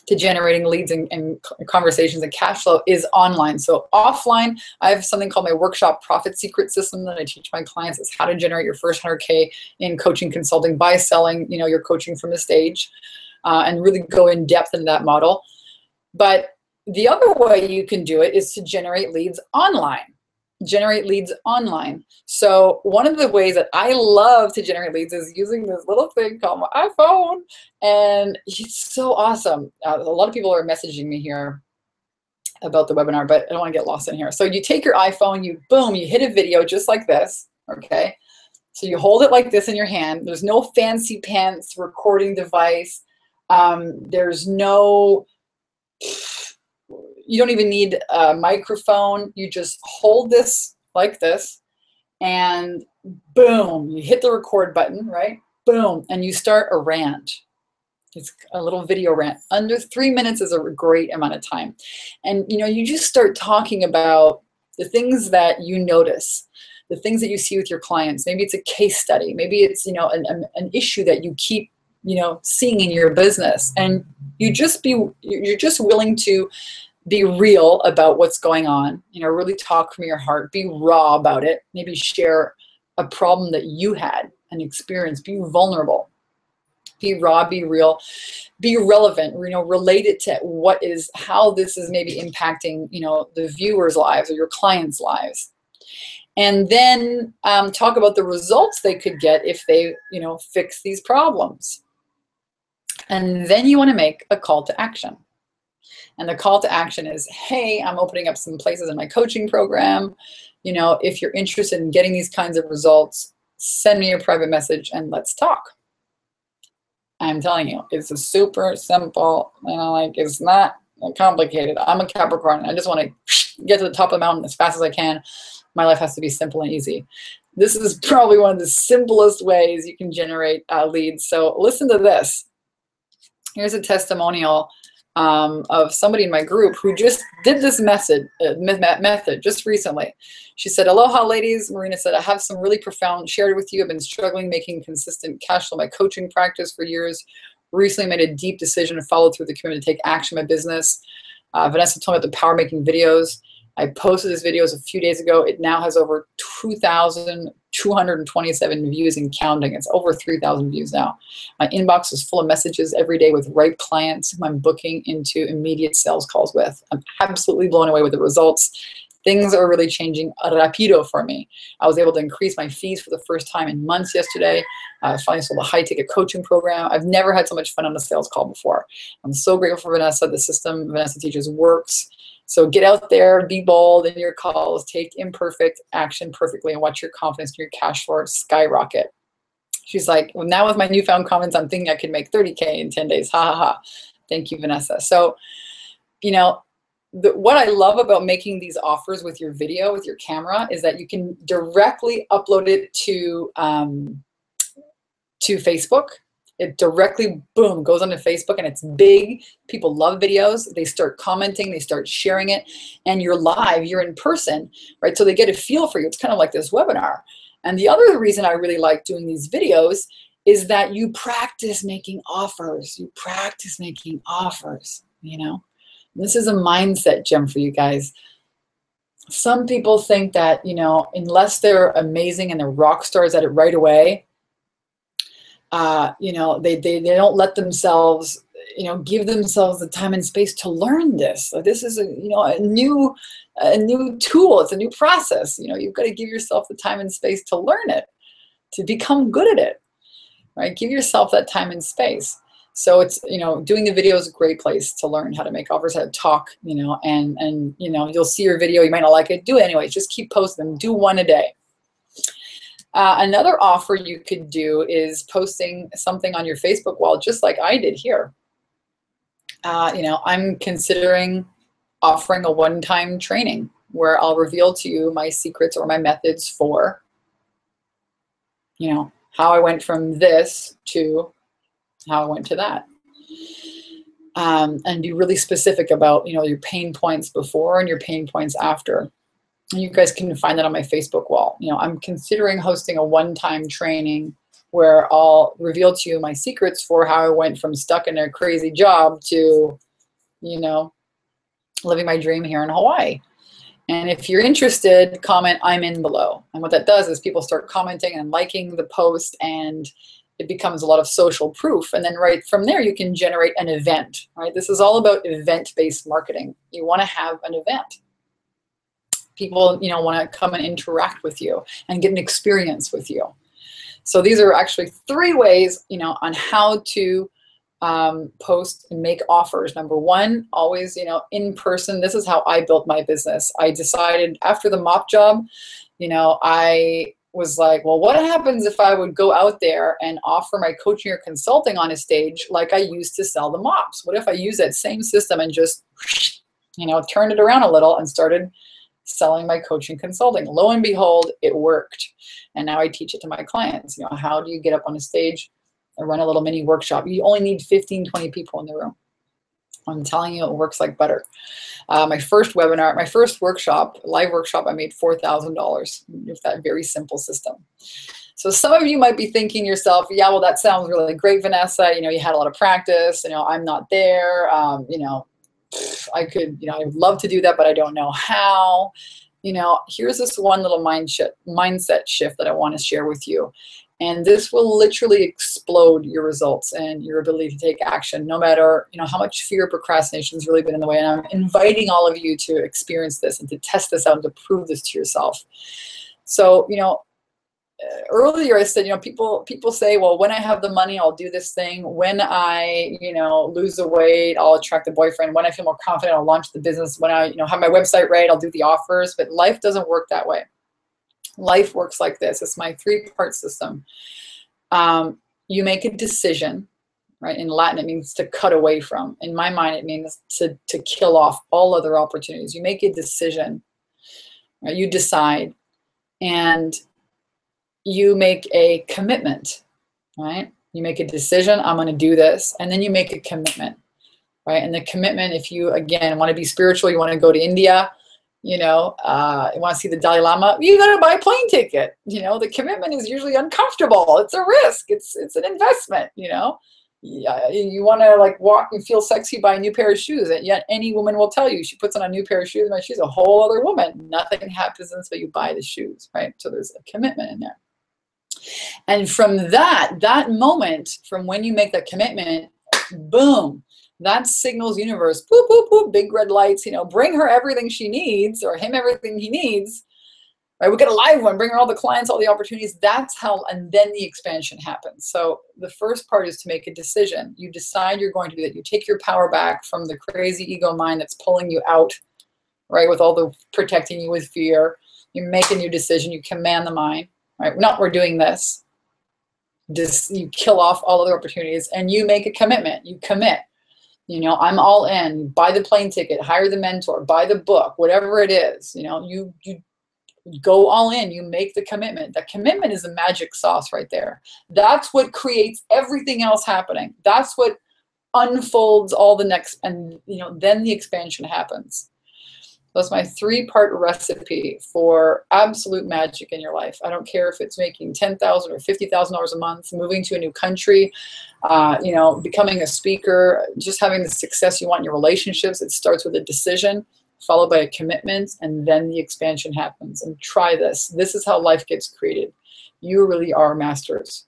to generating leads and, and, conversations and cash flow is online. So offline, I have something called my workshop profit secret system that I teach my clients is how to generate your first 100K in coaching consulting by selling, you know, your coaching from the stage uh, and really go in depth in that model. But the other way you can do it is to generate leads online generate leads online. So one of the ways that I love to generate leads is using this little thing called my iPhone. And it's so awesome. Uh, a lot of people are messaging me here about the webinar, but I don't want to get lost in here. So you take your iPhone, you boom, you hit a video just like this, okay? So you hold it like this in your hand. There's no fancy pants recording device. Um, there's no you don't even need a microphone. You just hold this like this and boom, you hit the record button, right? Boom, and you start a rant. It's a little video rant. Under three minutes is a great amount of time. And you know, you just start talking about the things that you notice, the things that you see with your clients. Maybe it's a case study. Maybe it's, you know, an, an, an issue that you keep, you know, seeing in your business. And you just be, you're just willing to be real about what's going on you know really talk from your heart be raw about it maybe share a problem that you had an experience be vulnerable. Be raw be real be relevant you know relate it to what is how this is maybe impacting you know the viewers lives or your clients lives. And then um, talk about the results they could get if they you know fix these problems. And then you want to make a call to action and the call to action is, hey, I'm opening up some places in my coaching program. You know, if you're interested in getting these kinds of results, send me a private message and let's talk. I'm telling you, it's a super simple, you know, like it's not complicated. I'm a Capricorn. I just want to get to the top of the mountain as fast as I can. My life has to be simple and easy. This is probably one of the simplest ways you can generate uh, leads. So listen to this. Here's a testimonial um, of somebody in my group who just did this method, uh, method just recently. She said, aloha ladies. Marina said, I have some really profound shared with you. I've been struggling making consistent cash flow my coaching practice for years. Recently made a deep decision to follow through the commitment to take action in my business. Uh, Vanessa told me about the power making videos. I posted this video a few days ago. It now has over 2,227 views and counting. It's over 3,000 views now. My inbox is full of messages every day with right clients whom I'm booking into immediate sales calls with. I'm absolutely blown away with the results. Things are really changing rapido for me. I was able to increase my fees for the first time in months yesterday. I finally sold a high ticket coaching program. I've never had so much fun on a sales call before. I'm so grateful for Vanessa. The system Vanessa teaches works. So get out there, be bold in your calls, take imperfect action perfectly, and watch your confidence and your cash flow skyrocket. She's like, well, now with my newfound confidence, I'm thinking I could make 30K in 10 days. Ha ha ha. Thank you, Vanessa. So, you know, the, what I love about making these offers with your video, with your camera, is that you can directly upload it to um, to Facebook it directly boom goes onto facebook and it's big. People love videos. They start commenting they start sharing it and you're live you're in person right? So they get a feel for you. It's kind of like this webinar. And the other reason i really like doing these videos is that you practice making offers. You practice making offers you know? This is a mindset gem for you guys. Some people think that you know unless they're amazing and they're rock stars at it right away uh, you know, they, they, they don't let themselves, you know, give themselves the time and space to learn this. So this is a, you know, a new, a new tool. It's a new process. You know, you've got to give yourself the time and space to learn it, to become good at it, right? Give yourself that time and space. So it's, you know, doing the video is a great place to learn how to make offers, how to talk, you know, and, and, you know, you'll see your video, you might not like it, do it anyway. Just keep posting them. Do one a day. Uh, another offer you could do is posting something on your Facebook wall, just like I did here. Uh, you know, I'm considering offering a one-time training where I'll reveal to you my secrets or my methods for, you know, how I went from this to how I went to that. Um, and be really specific about, you know, your pain points before and your pain points after. You guys can find that on my Facebook wall. You know, I'm considering hosting a one-time training where I'll reveal to you my secrets for how I went from stuck in a crazy job to, you know, living my dream here in Hawaii. And if you're interested, comment I'm in below. And what that does is people start commenting and liking the post and it becomes a lot of social proof. And then right from there, you can generate an event, right? This is all about event-based marketing. You want to have an event. People, you know, want to come and interact with you and get an experience with you. So these are actually three ways, you know, on how to um, post and make offers. Number one, always, you know, in person. This is how I built my business. I decided after the mop job, you know, I was like, well, what happens if I would go out there and offer my coaching or consulting on a stage like I used to sell the mops? What if I use that same system and just, you know, turned it around a little and started selling my coaching consulting? Lo and behold, it worked. And now I teach it to my clients. You know, how do you get up on a stage and run a little mini workshop? You only need 15, 20 people in the room. I'm telling you, it works like butter. Uh, my first webinar, my first workshop, live workshop, I made $4,000 with that very simple system. So some of you might be thinking yourself, yeah, well, that sounds really great, Vanessa. You know, you had a lot of practice. You know, I'm not there. Um, you know, I could, you know, I would love to do that, but I don't know how. You know, here's this one little mind shift, mindset shift that I want to share with you. And this will literally explode your results and your ability to take action, no matter you know how much fear procrastination has really been in the way. And I'm inviting all of you to experience this and to test this out and to prove this to yourself. So, you know, earlier I said, you know, people people say, well, when I have the money, I'll do this thing. When I, you know, lose the weight, I'll attract the boyfriend. When I feel more confident, I'll launch the business. When I, you know, have my website right, I'll do the offers. But life doesn't work that way life works like this. It's my three-part system. Um, you make a decision, right? In Latin, it means to cut away from. In my mind, it means to, to kill off all other opportunities. You make a decision, right? You decide, and you make a commitment, right? You make a decision, I'm going to do this, and then you make a commitment, right? And the commitment, if you, again, want to be spiritual, you want to go to India, you know, uh, you want to see the Dalai Lama, you got to buy a plane ticket. You know, the commitment is usually uncomfortable. It's a risk. It's it's an investment. You know, yeah, you want to like walk and feel sexy, buy a new pair of shoes, and yet any woman will tell you she puts on a new pair of shoes, and she's a whole other woman. Nothing happens until you buy the shoes, right? So there's a commitment in there. And from that, that moment, from when you make that commitment, boom, that signals universe, boop, boop, boop, big red lights, you know, bring her everything she needs or him everything he needs. Right? We get a live one, bring her all the clients, all the opportunities. That's how, and then the expansion happens. So the first part is to make a decision. You decide you're going to do that. You take your power back from the crazy ego mind that's pulling you out, right? With all the protecting you with fear. You make a new decision. You command the mind, right? Not we're doing this. Just you kill off all other opportunities and you make a commitment. You commit you know i'm all in buy the plane ticket hire the mentor buy the book whatever it is you know you you go all in you make the commitment that commitment is a magic sauce right there that's what creates everything else happening that's what unfolds all the next and you know then the expansion happens that's my three part recipe for absolute magic in your life. I don't care if it's making 10,000 or $50,000 a month, moving to a new country, uh, you know, becoming a speaker, just having the success you want in your relationships. It starts with a decision followed by a commitment and then the expansion happens. And try this. This is how life gets created. You really are masters.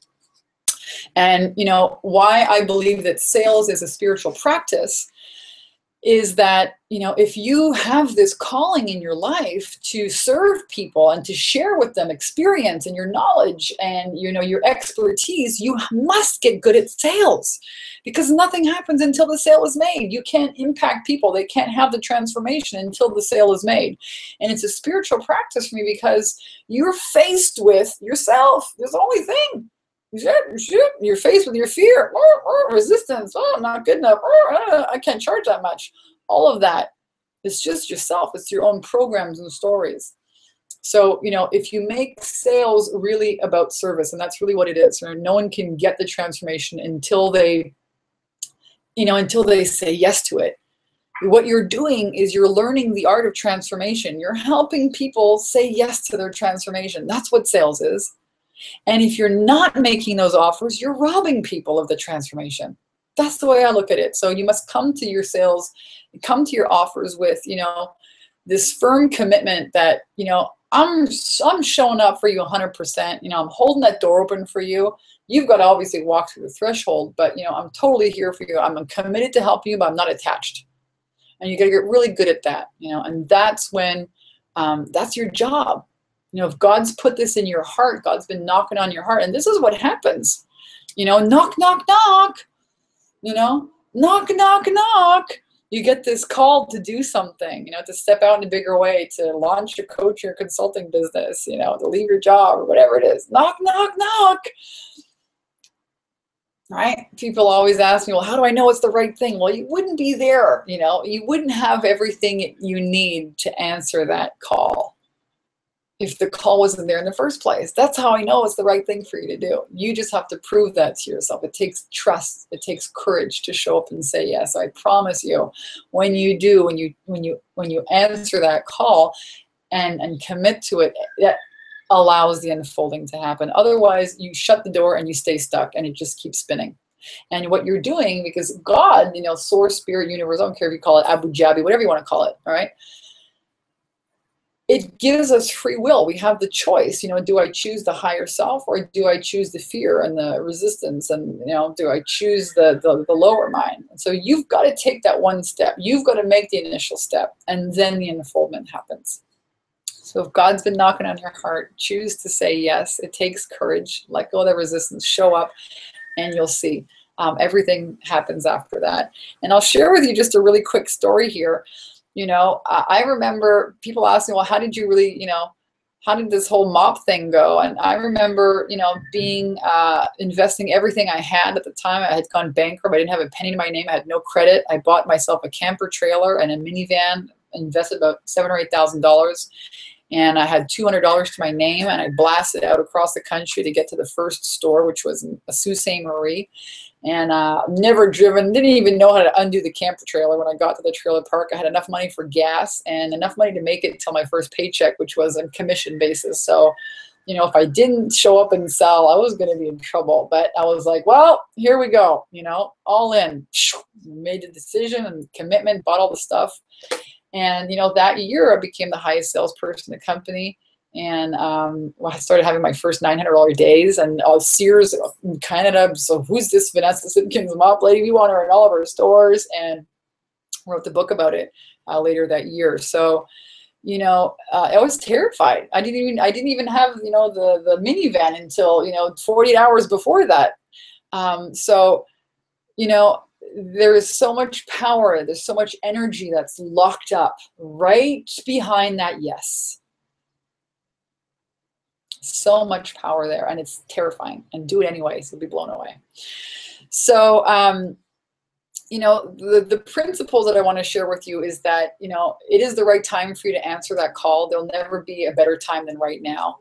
And, you know, why I believe that sales is a spiritual practice is that you know if you have this calling in your life to serve people and to share with them experience and your knowledge and you know your expertise you must get good at sales because nothing happens until the sale is made. You can't impact people. They can't have the transformation until the sale is made. And it's a spiritual practice for me because you're faced with yourself there's the only thing you're faced with your fear, resistance. Oh, not good enough. I can't charge that much. All of that It's just yourself. It's your own programs and stories. So, you know, if you make sales really about service, and that's really what it is, no one can get the transformation until they, you know, until they say yes to it. What you're doing is you're learning the art of transformation. You're helping people say yes to their transformation. That's what sales is. And if you're not making those offers, you're robbing people of the transformation. That's the way I look at it. So you must come to your sales, come to your offers with, you know, this firm commitment that, you know, I'm I'm showing up for you 100%. You know, I'm holding that door open for you. You've got to obviously walk through the threshold, but you know, I'm totally here for you. I'm committed to help you, but I'm not attached. And you got to get really good at that, you know, and that's when um, that's your job. You know, if God's put this in your heart, God's been knocking on your heart, and this is what happens. You know, knock, knock, knock. You know, knock, knock, knock you get this call to do something, you know, to step out in a bigger way, to launch a coach or consulting business, you know, to leave your job or whatever it is. Knock, knock, knock. Right? People always ask me, well, how do I know it's the right thing? Well, you wouldn't be there, you know, you wouldn't have everything you need to answer that call if the call wasn't there in the first place. That's how I know it's the right thing for you to do. You just have to prove that to yourself. It takes trust, it takes courage to show up and say yes. I promise you, when you do, when you when you when you answer that call and and commit to it, that allows the unfolding to happen. Otherwise, you shut the door and you stay stuck and it just keeps spinning. And what you're doing, because God, you know, source, spirit, universe, I don't care if you call it Abu Jabi, whatever you want to call it, all right? It gives us free will. We have the choice, you know, do I choose the higher self or do I choose the fear and the resistance and, you know, do I choose the, the, the lower mind? And so you've got to take that one step. You've got to make the initial step and then the unfoldment happens. So if God's been knocking on your heart, choose to say yes. It takes courage. Let go of the resistance. Show up and you'll see. Um, everything happens after that. And I'll share with you just a really quick story here you know i remember people asking well how did you really you know how did this whole mop thing go? And i remember you know being uh, investing everything i had at the time. I had gone bankrupt. I didn't have a penny to my name. I had no credit. I bought myself a camper trailer and a minivan invested about seven or eight thousand dollars. And i had $200 to my name and i blasted out across the country to get to the first store which was a Sault Ste. Marie and uh, never driven, didn't even know how to undo the camper trailer when I got to the trailer park. I had enough money for gas and enough money to make it till my first paycheck, which was a commission basis. So, you know, if I didn't show up and sell, I was going to be in trouble. But I was like, well, here we go, you know, all in. Made the decision and commitment, bought all the stuff. And, you know, that year I became the highest salesperson in the company and um, well, I started having my first $900 days and uh, Sears in Canada. So who's this Vanessa Simpkins mop lady? We want her in all of our stores and wrote the book about it uh, later that year. So, you know, uh, I was terrified. I didn't even, I didn't even have, you know, the, the minivan until, you know, 48 hours before that. Um, so, you know, there is so much power. There's so much energy that's locked up right behind that yes so much power there and it's terrifying and do it anyway so you'll be blown away. So um, you know the, the principle that i want to share with you is that you know it is the right time for you to answer that call. There'll never be a better time than right now.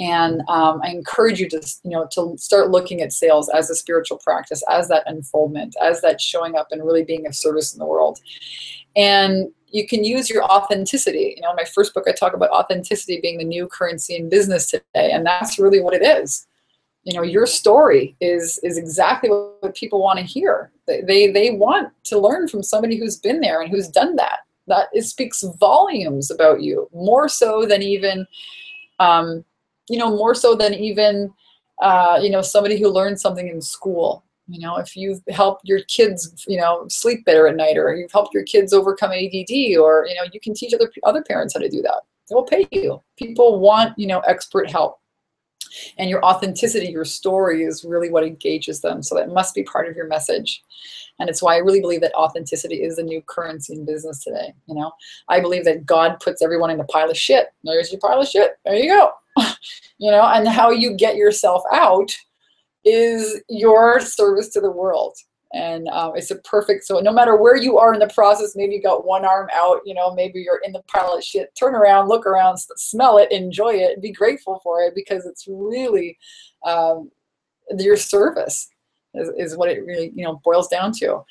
And um, i encourage you to you know to start looking at sales as a spiritual practice as that unfoldment as that showing up and really being of service in the world. And you can use your authenticity. You know, in my first book, I talk about authenticity being the new currency in business today, and that's really what it is. You know, your story is is exactly what people want to hear. They they, they want to learn from somebody who's been there and who's done that. That it speaks volumes about you, more so than even, um, you know, more so than even, uh, you know, somebody who learned something in school you know if you've helped your kids you know sleep better at night or you've helped your kids overcome add or you know you can teach other other parents how to do that. They will pay you. People want you know expert help. And your authenticity your story is really what engages them. So that must be part of your message. And it's why i really believe that authenticity is the new currency in business today you know? I believe that god puts everyone in a pile of shit. There's your pile of shit. There you go. You know and how you get yourself out is your service to the world. and um, it's a perfect so no matter where you are in the process maybe you got one arm out you know maybe you're in the pile of shit turn around look around smell it enjoy it be grateful for it because it's really um, your service is, is what it really you know boils down to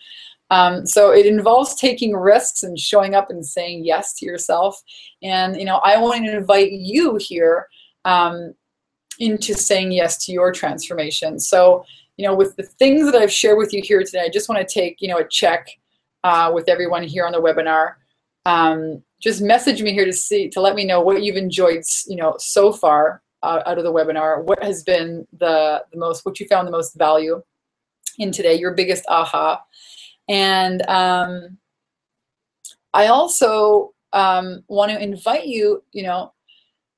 um, so it involves taking risks and showing up and saying yes to yourself and you know i want to invite you here um, into saying yes to your transformation so you know, with the things that I've shared with you here today, I just want to take, you know, a check uh, with everyone here on the webinar. Um, just message me here to see, to let me know what you've enjoyed, you know, so far uh, out of the webinar. What has been the, the most, what you found the most value in today, your biggest aha. And um, I also um, want to invite you, you know,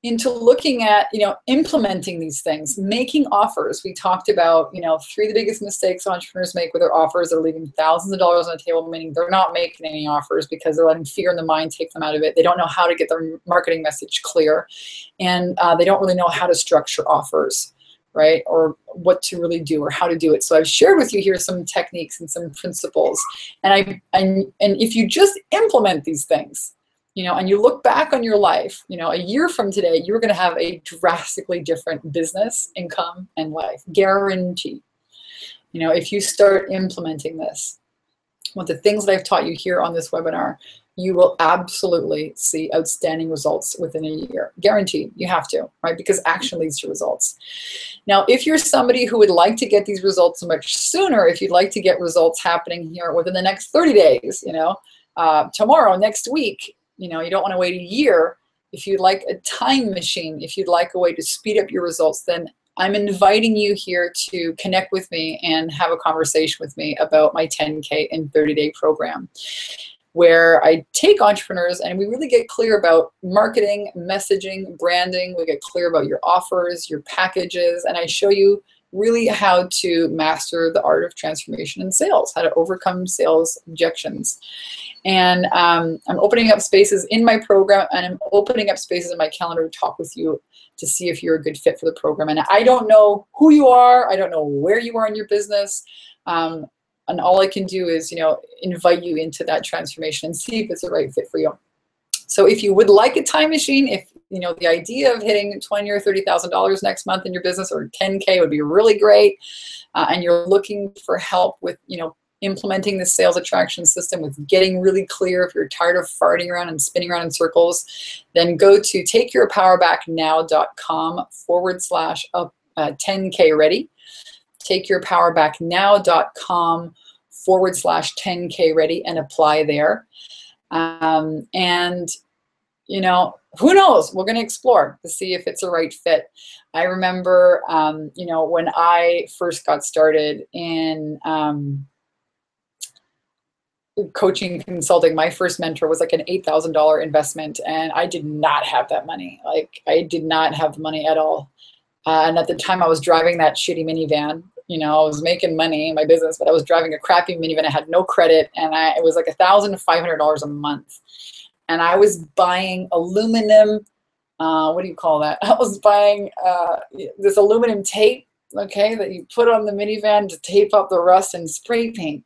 into looking at you know implementing these things making offers. We talked about you know three of the biggest mistakes entrepreneurs make with their offers they're leaving thousands of dollars on the table meaning they're not making any offers because they're letting fear in the mind take them out of it. They don't know how to get their marketing message clear and uh, they don't really know how to structure offers right or what to really do or how to do it. So i've shared with you here some techniques and some principles and i and, and if you just implement these things you know, and you look back on your life, you know, a year from today, you're going to have a drastically different business, income, and life. Guarantee. You know, if you start implementing this, with the things that I've taught you here on this webinar, you will absolutely see outstanding results within a year. Guaranteed, you have to, right? Because action leads to results. Now, if you're somebody who would like to get these results much sooner, if you'd like to get results happening here within the next 30 days, you know, uh, tomorrow, next week, you know, you don't want to wait a year. If you'd like a time machine, if you'd like a way to speed up your results, then I'm inviting you here to connect with me and have a conversation with me about my 10K and 30 day program where I take entrepreneurs and we really get clear about marketing, messaging, branding. We get clear about your offers, your packages, and I show you really how to master the art of transformation in sales, how to overcome sales objections. And um, I'm opening up spaces in my program and I'm opening up spaces in my calendar to talk with you to see if you're a good fit for the program. And I don't know who you are, I don't know where you are in your business. Um, and all I can do is, you know, invite you into that transformation and see if it's the right fit for you. So if you would like a time machine, if you know the idea of hitting twenty or thirty thousand dollars next month in your business or 10k would be really great, uh, and you're looking for help with you know implementing the sales attraction system, with getting really clear, if you're tired of farting around and spinning around in circles, then go to takeyourpowerbacknow.com forward slash up, uh, 10K ready. Takeyourpowerbacknow.com forward slash 10K ready and apply there. Um, and, you know, who knows? We're going to explore to see if it's a right fit. I remember, um, you know, when I first got started in um, coaching consulting my first mentor was like an $8000 investment and i did not have that money like i did not have the money at all uh, and at the time i was driving that shitty minivan you know i was making money in my business but i was driving a crappy minivan i had no credit and I, it was like $1500 a month and i was buying aluminum uh, what do you call that i was buying uh, this aluminum tape okay that you put on the minivan to tape up the rust and spray paint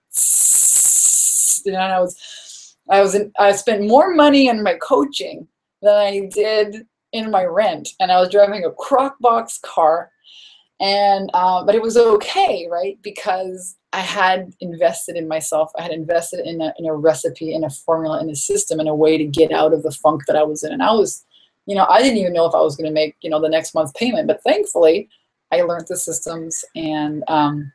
and I was, I was, in, I spent more money on my coaching than I did in my rent, and I was driving a crock box car, and uh, but it was okay, right? Because I had invested in myself. I had invested in a, in a recipe, in a formula, in a system, in a way to get out of the funk that I was in. And I was, you know, I didn't even know if I was going to make, you know, the next month's payment. But thankfully, I learned the systems, and um,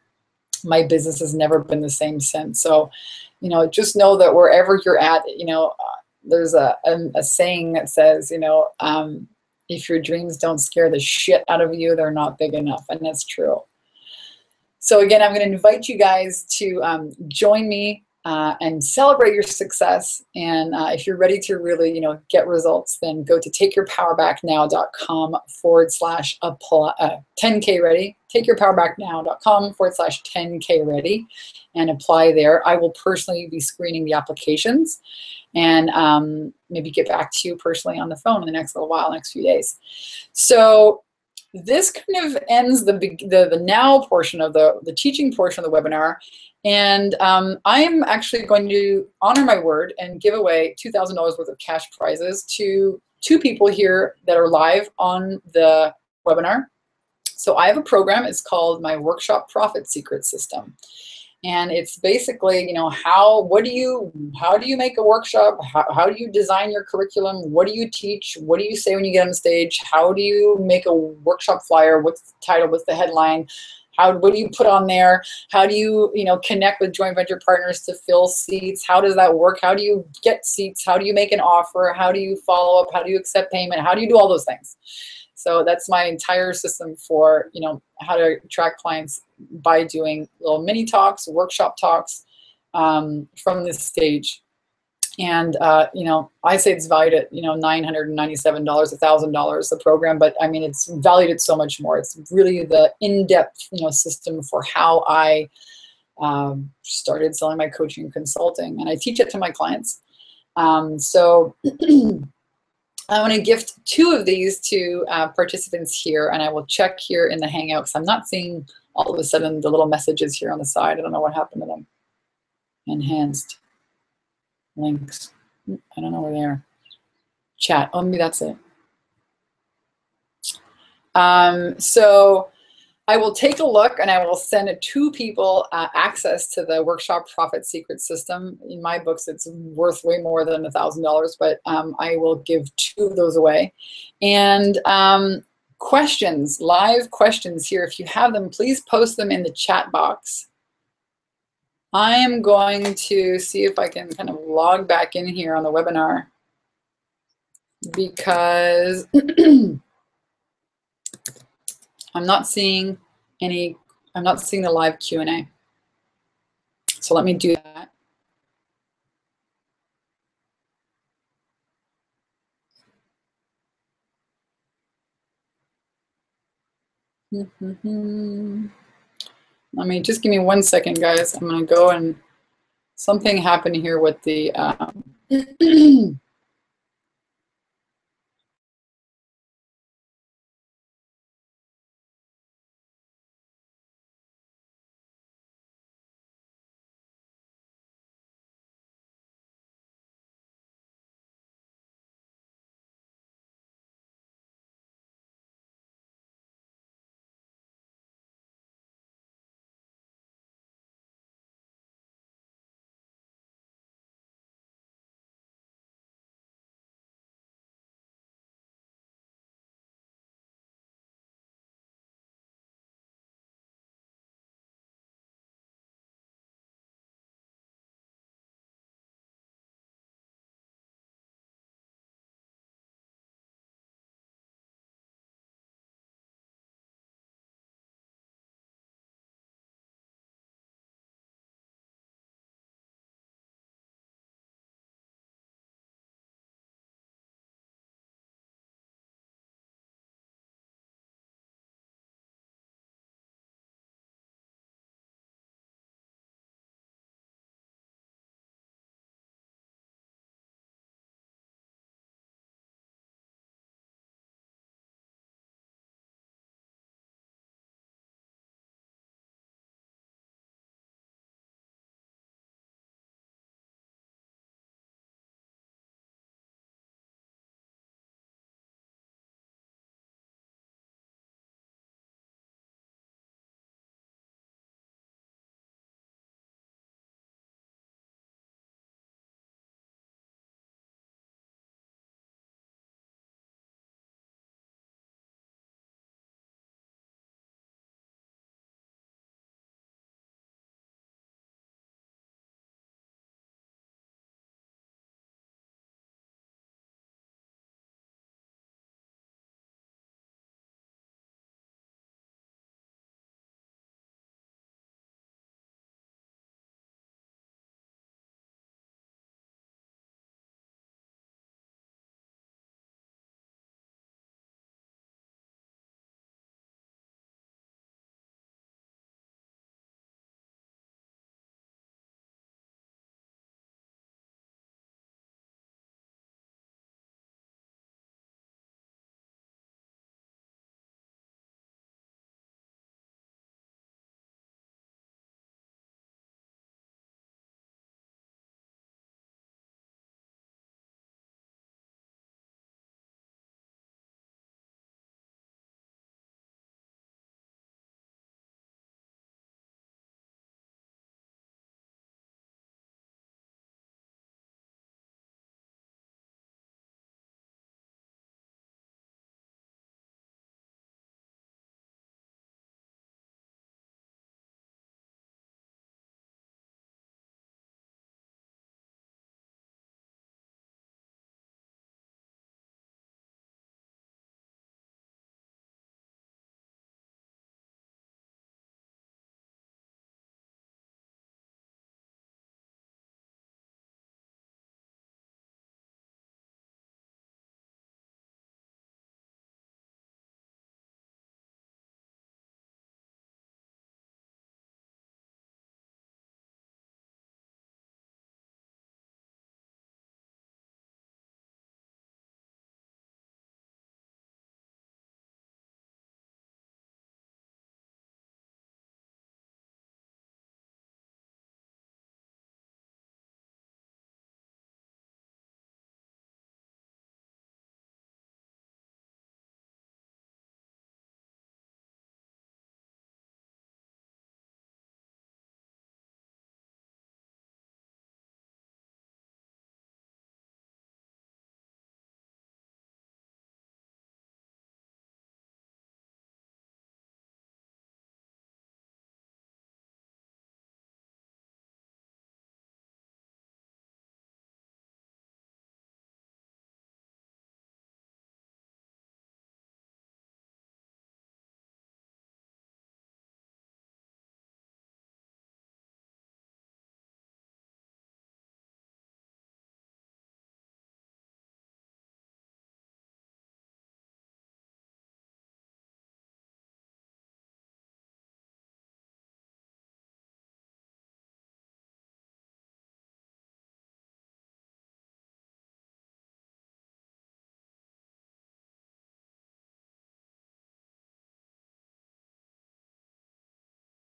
my business has never been the same since. So, you know, just know that wherever you're at, you know, uh, there's a, a, a, saying that says, you know, um, if your dreams don't scare the shit out of you, they're not big enough. And that's true. So again, I'm going to invite you guys to um, join me uh, and celebrate your success. And uh, if you're ready to really, you know, get results, then go to takeyourpowerbacknow.com forward slash apply, uh, 10K ready. Takeyourpowerbacknow.com forward slash 10K ready and apply there. I will personally be screening the applications and um, maybe get back to you personally on the phone in the next little while, next few days. So this kind of ends the, the, the now portion of the, the teaching portion of the webinar. And um, I am actually going to honor my word and give away $2,000 worth of cash prizes to two people here that are live on the webinar. So I have a program, it's called my Workshop Profit Secret System. And it's basically, you know, how, what do you, how do you make a workshop? How, how do you design your curriculum? What do you teach? What do you say when you get on stage? How do you make a workshop flyer? What's the title? What's the headline? How, what do you put on there? How do you, you know, connect with joint venture partners to fill seats? How does that work? How do you get seats? How do you make an offer? How do you follow up? How do you accept payment? How do you do all those things? So that's my entire system for, you know, how to attract clients by doing little mini talks, workshop talks um, from this stage. And, uh, you know, I say it's valued at, you know, $997, a $1,000 the program, but I mean, it's valued at so much more. It's really the in-depth, you know, system for how I um, started selling my coaching and consulting. And I teach it to my clients. Um, so I want to gift two of these to uh, participants here, and I will check here in the Hangout because I'm not seeing all of a sudden the little messages here on the side. I don't know what happened to them. Enhanced links. I don't know where they are. Chat. Oh, maybe that's it. Um, so I will take a look and I will send two people uh, access to the workshop profit secret system. In my books, it's worth way more than a $1,000, but um, I will give two of those away. And um, questions, live questions here, if you have them, please post them in the chat box. I am going to see if I can kind of log back in here on the webinar because I'm not seeing any, I'm not seeing the live Q&A. So let me do that. Let me just give me one second, guys. I'm going to go and something happened here with the um,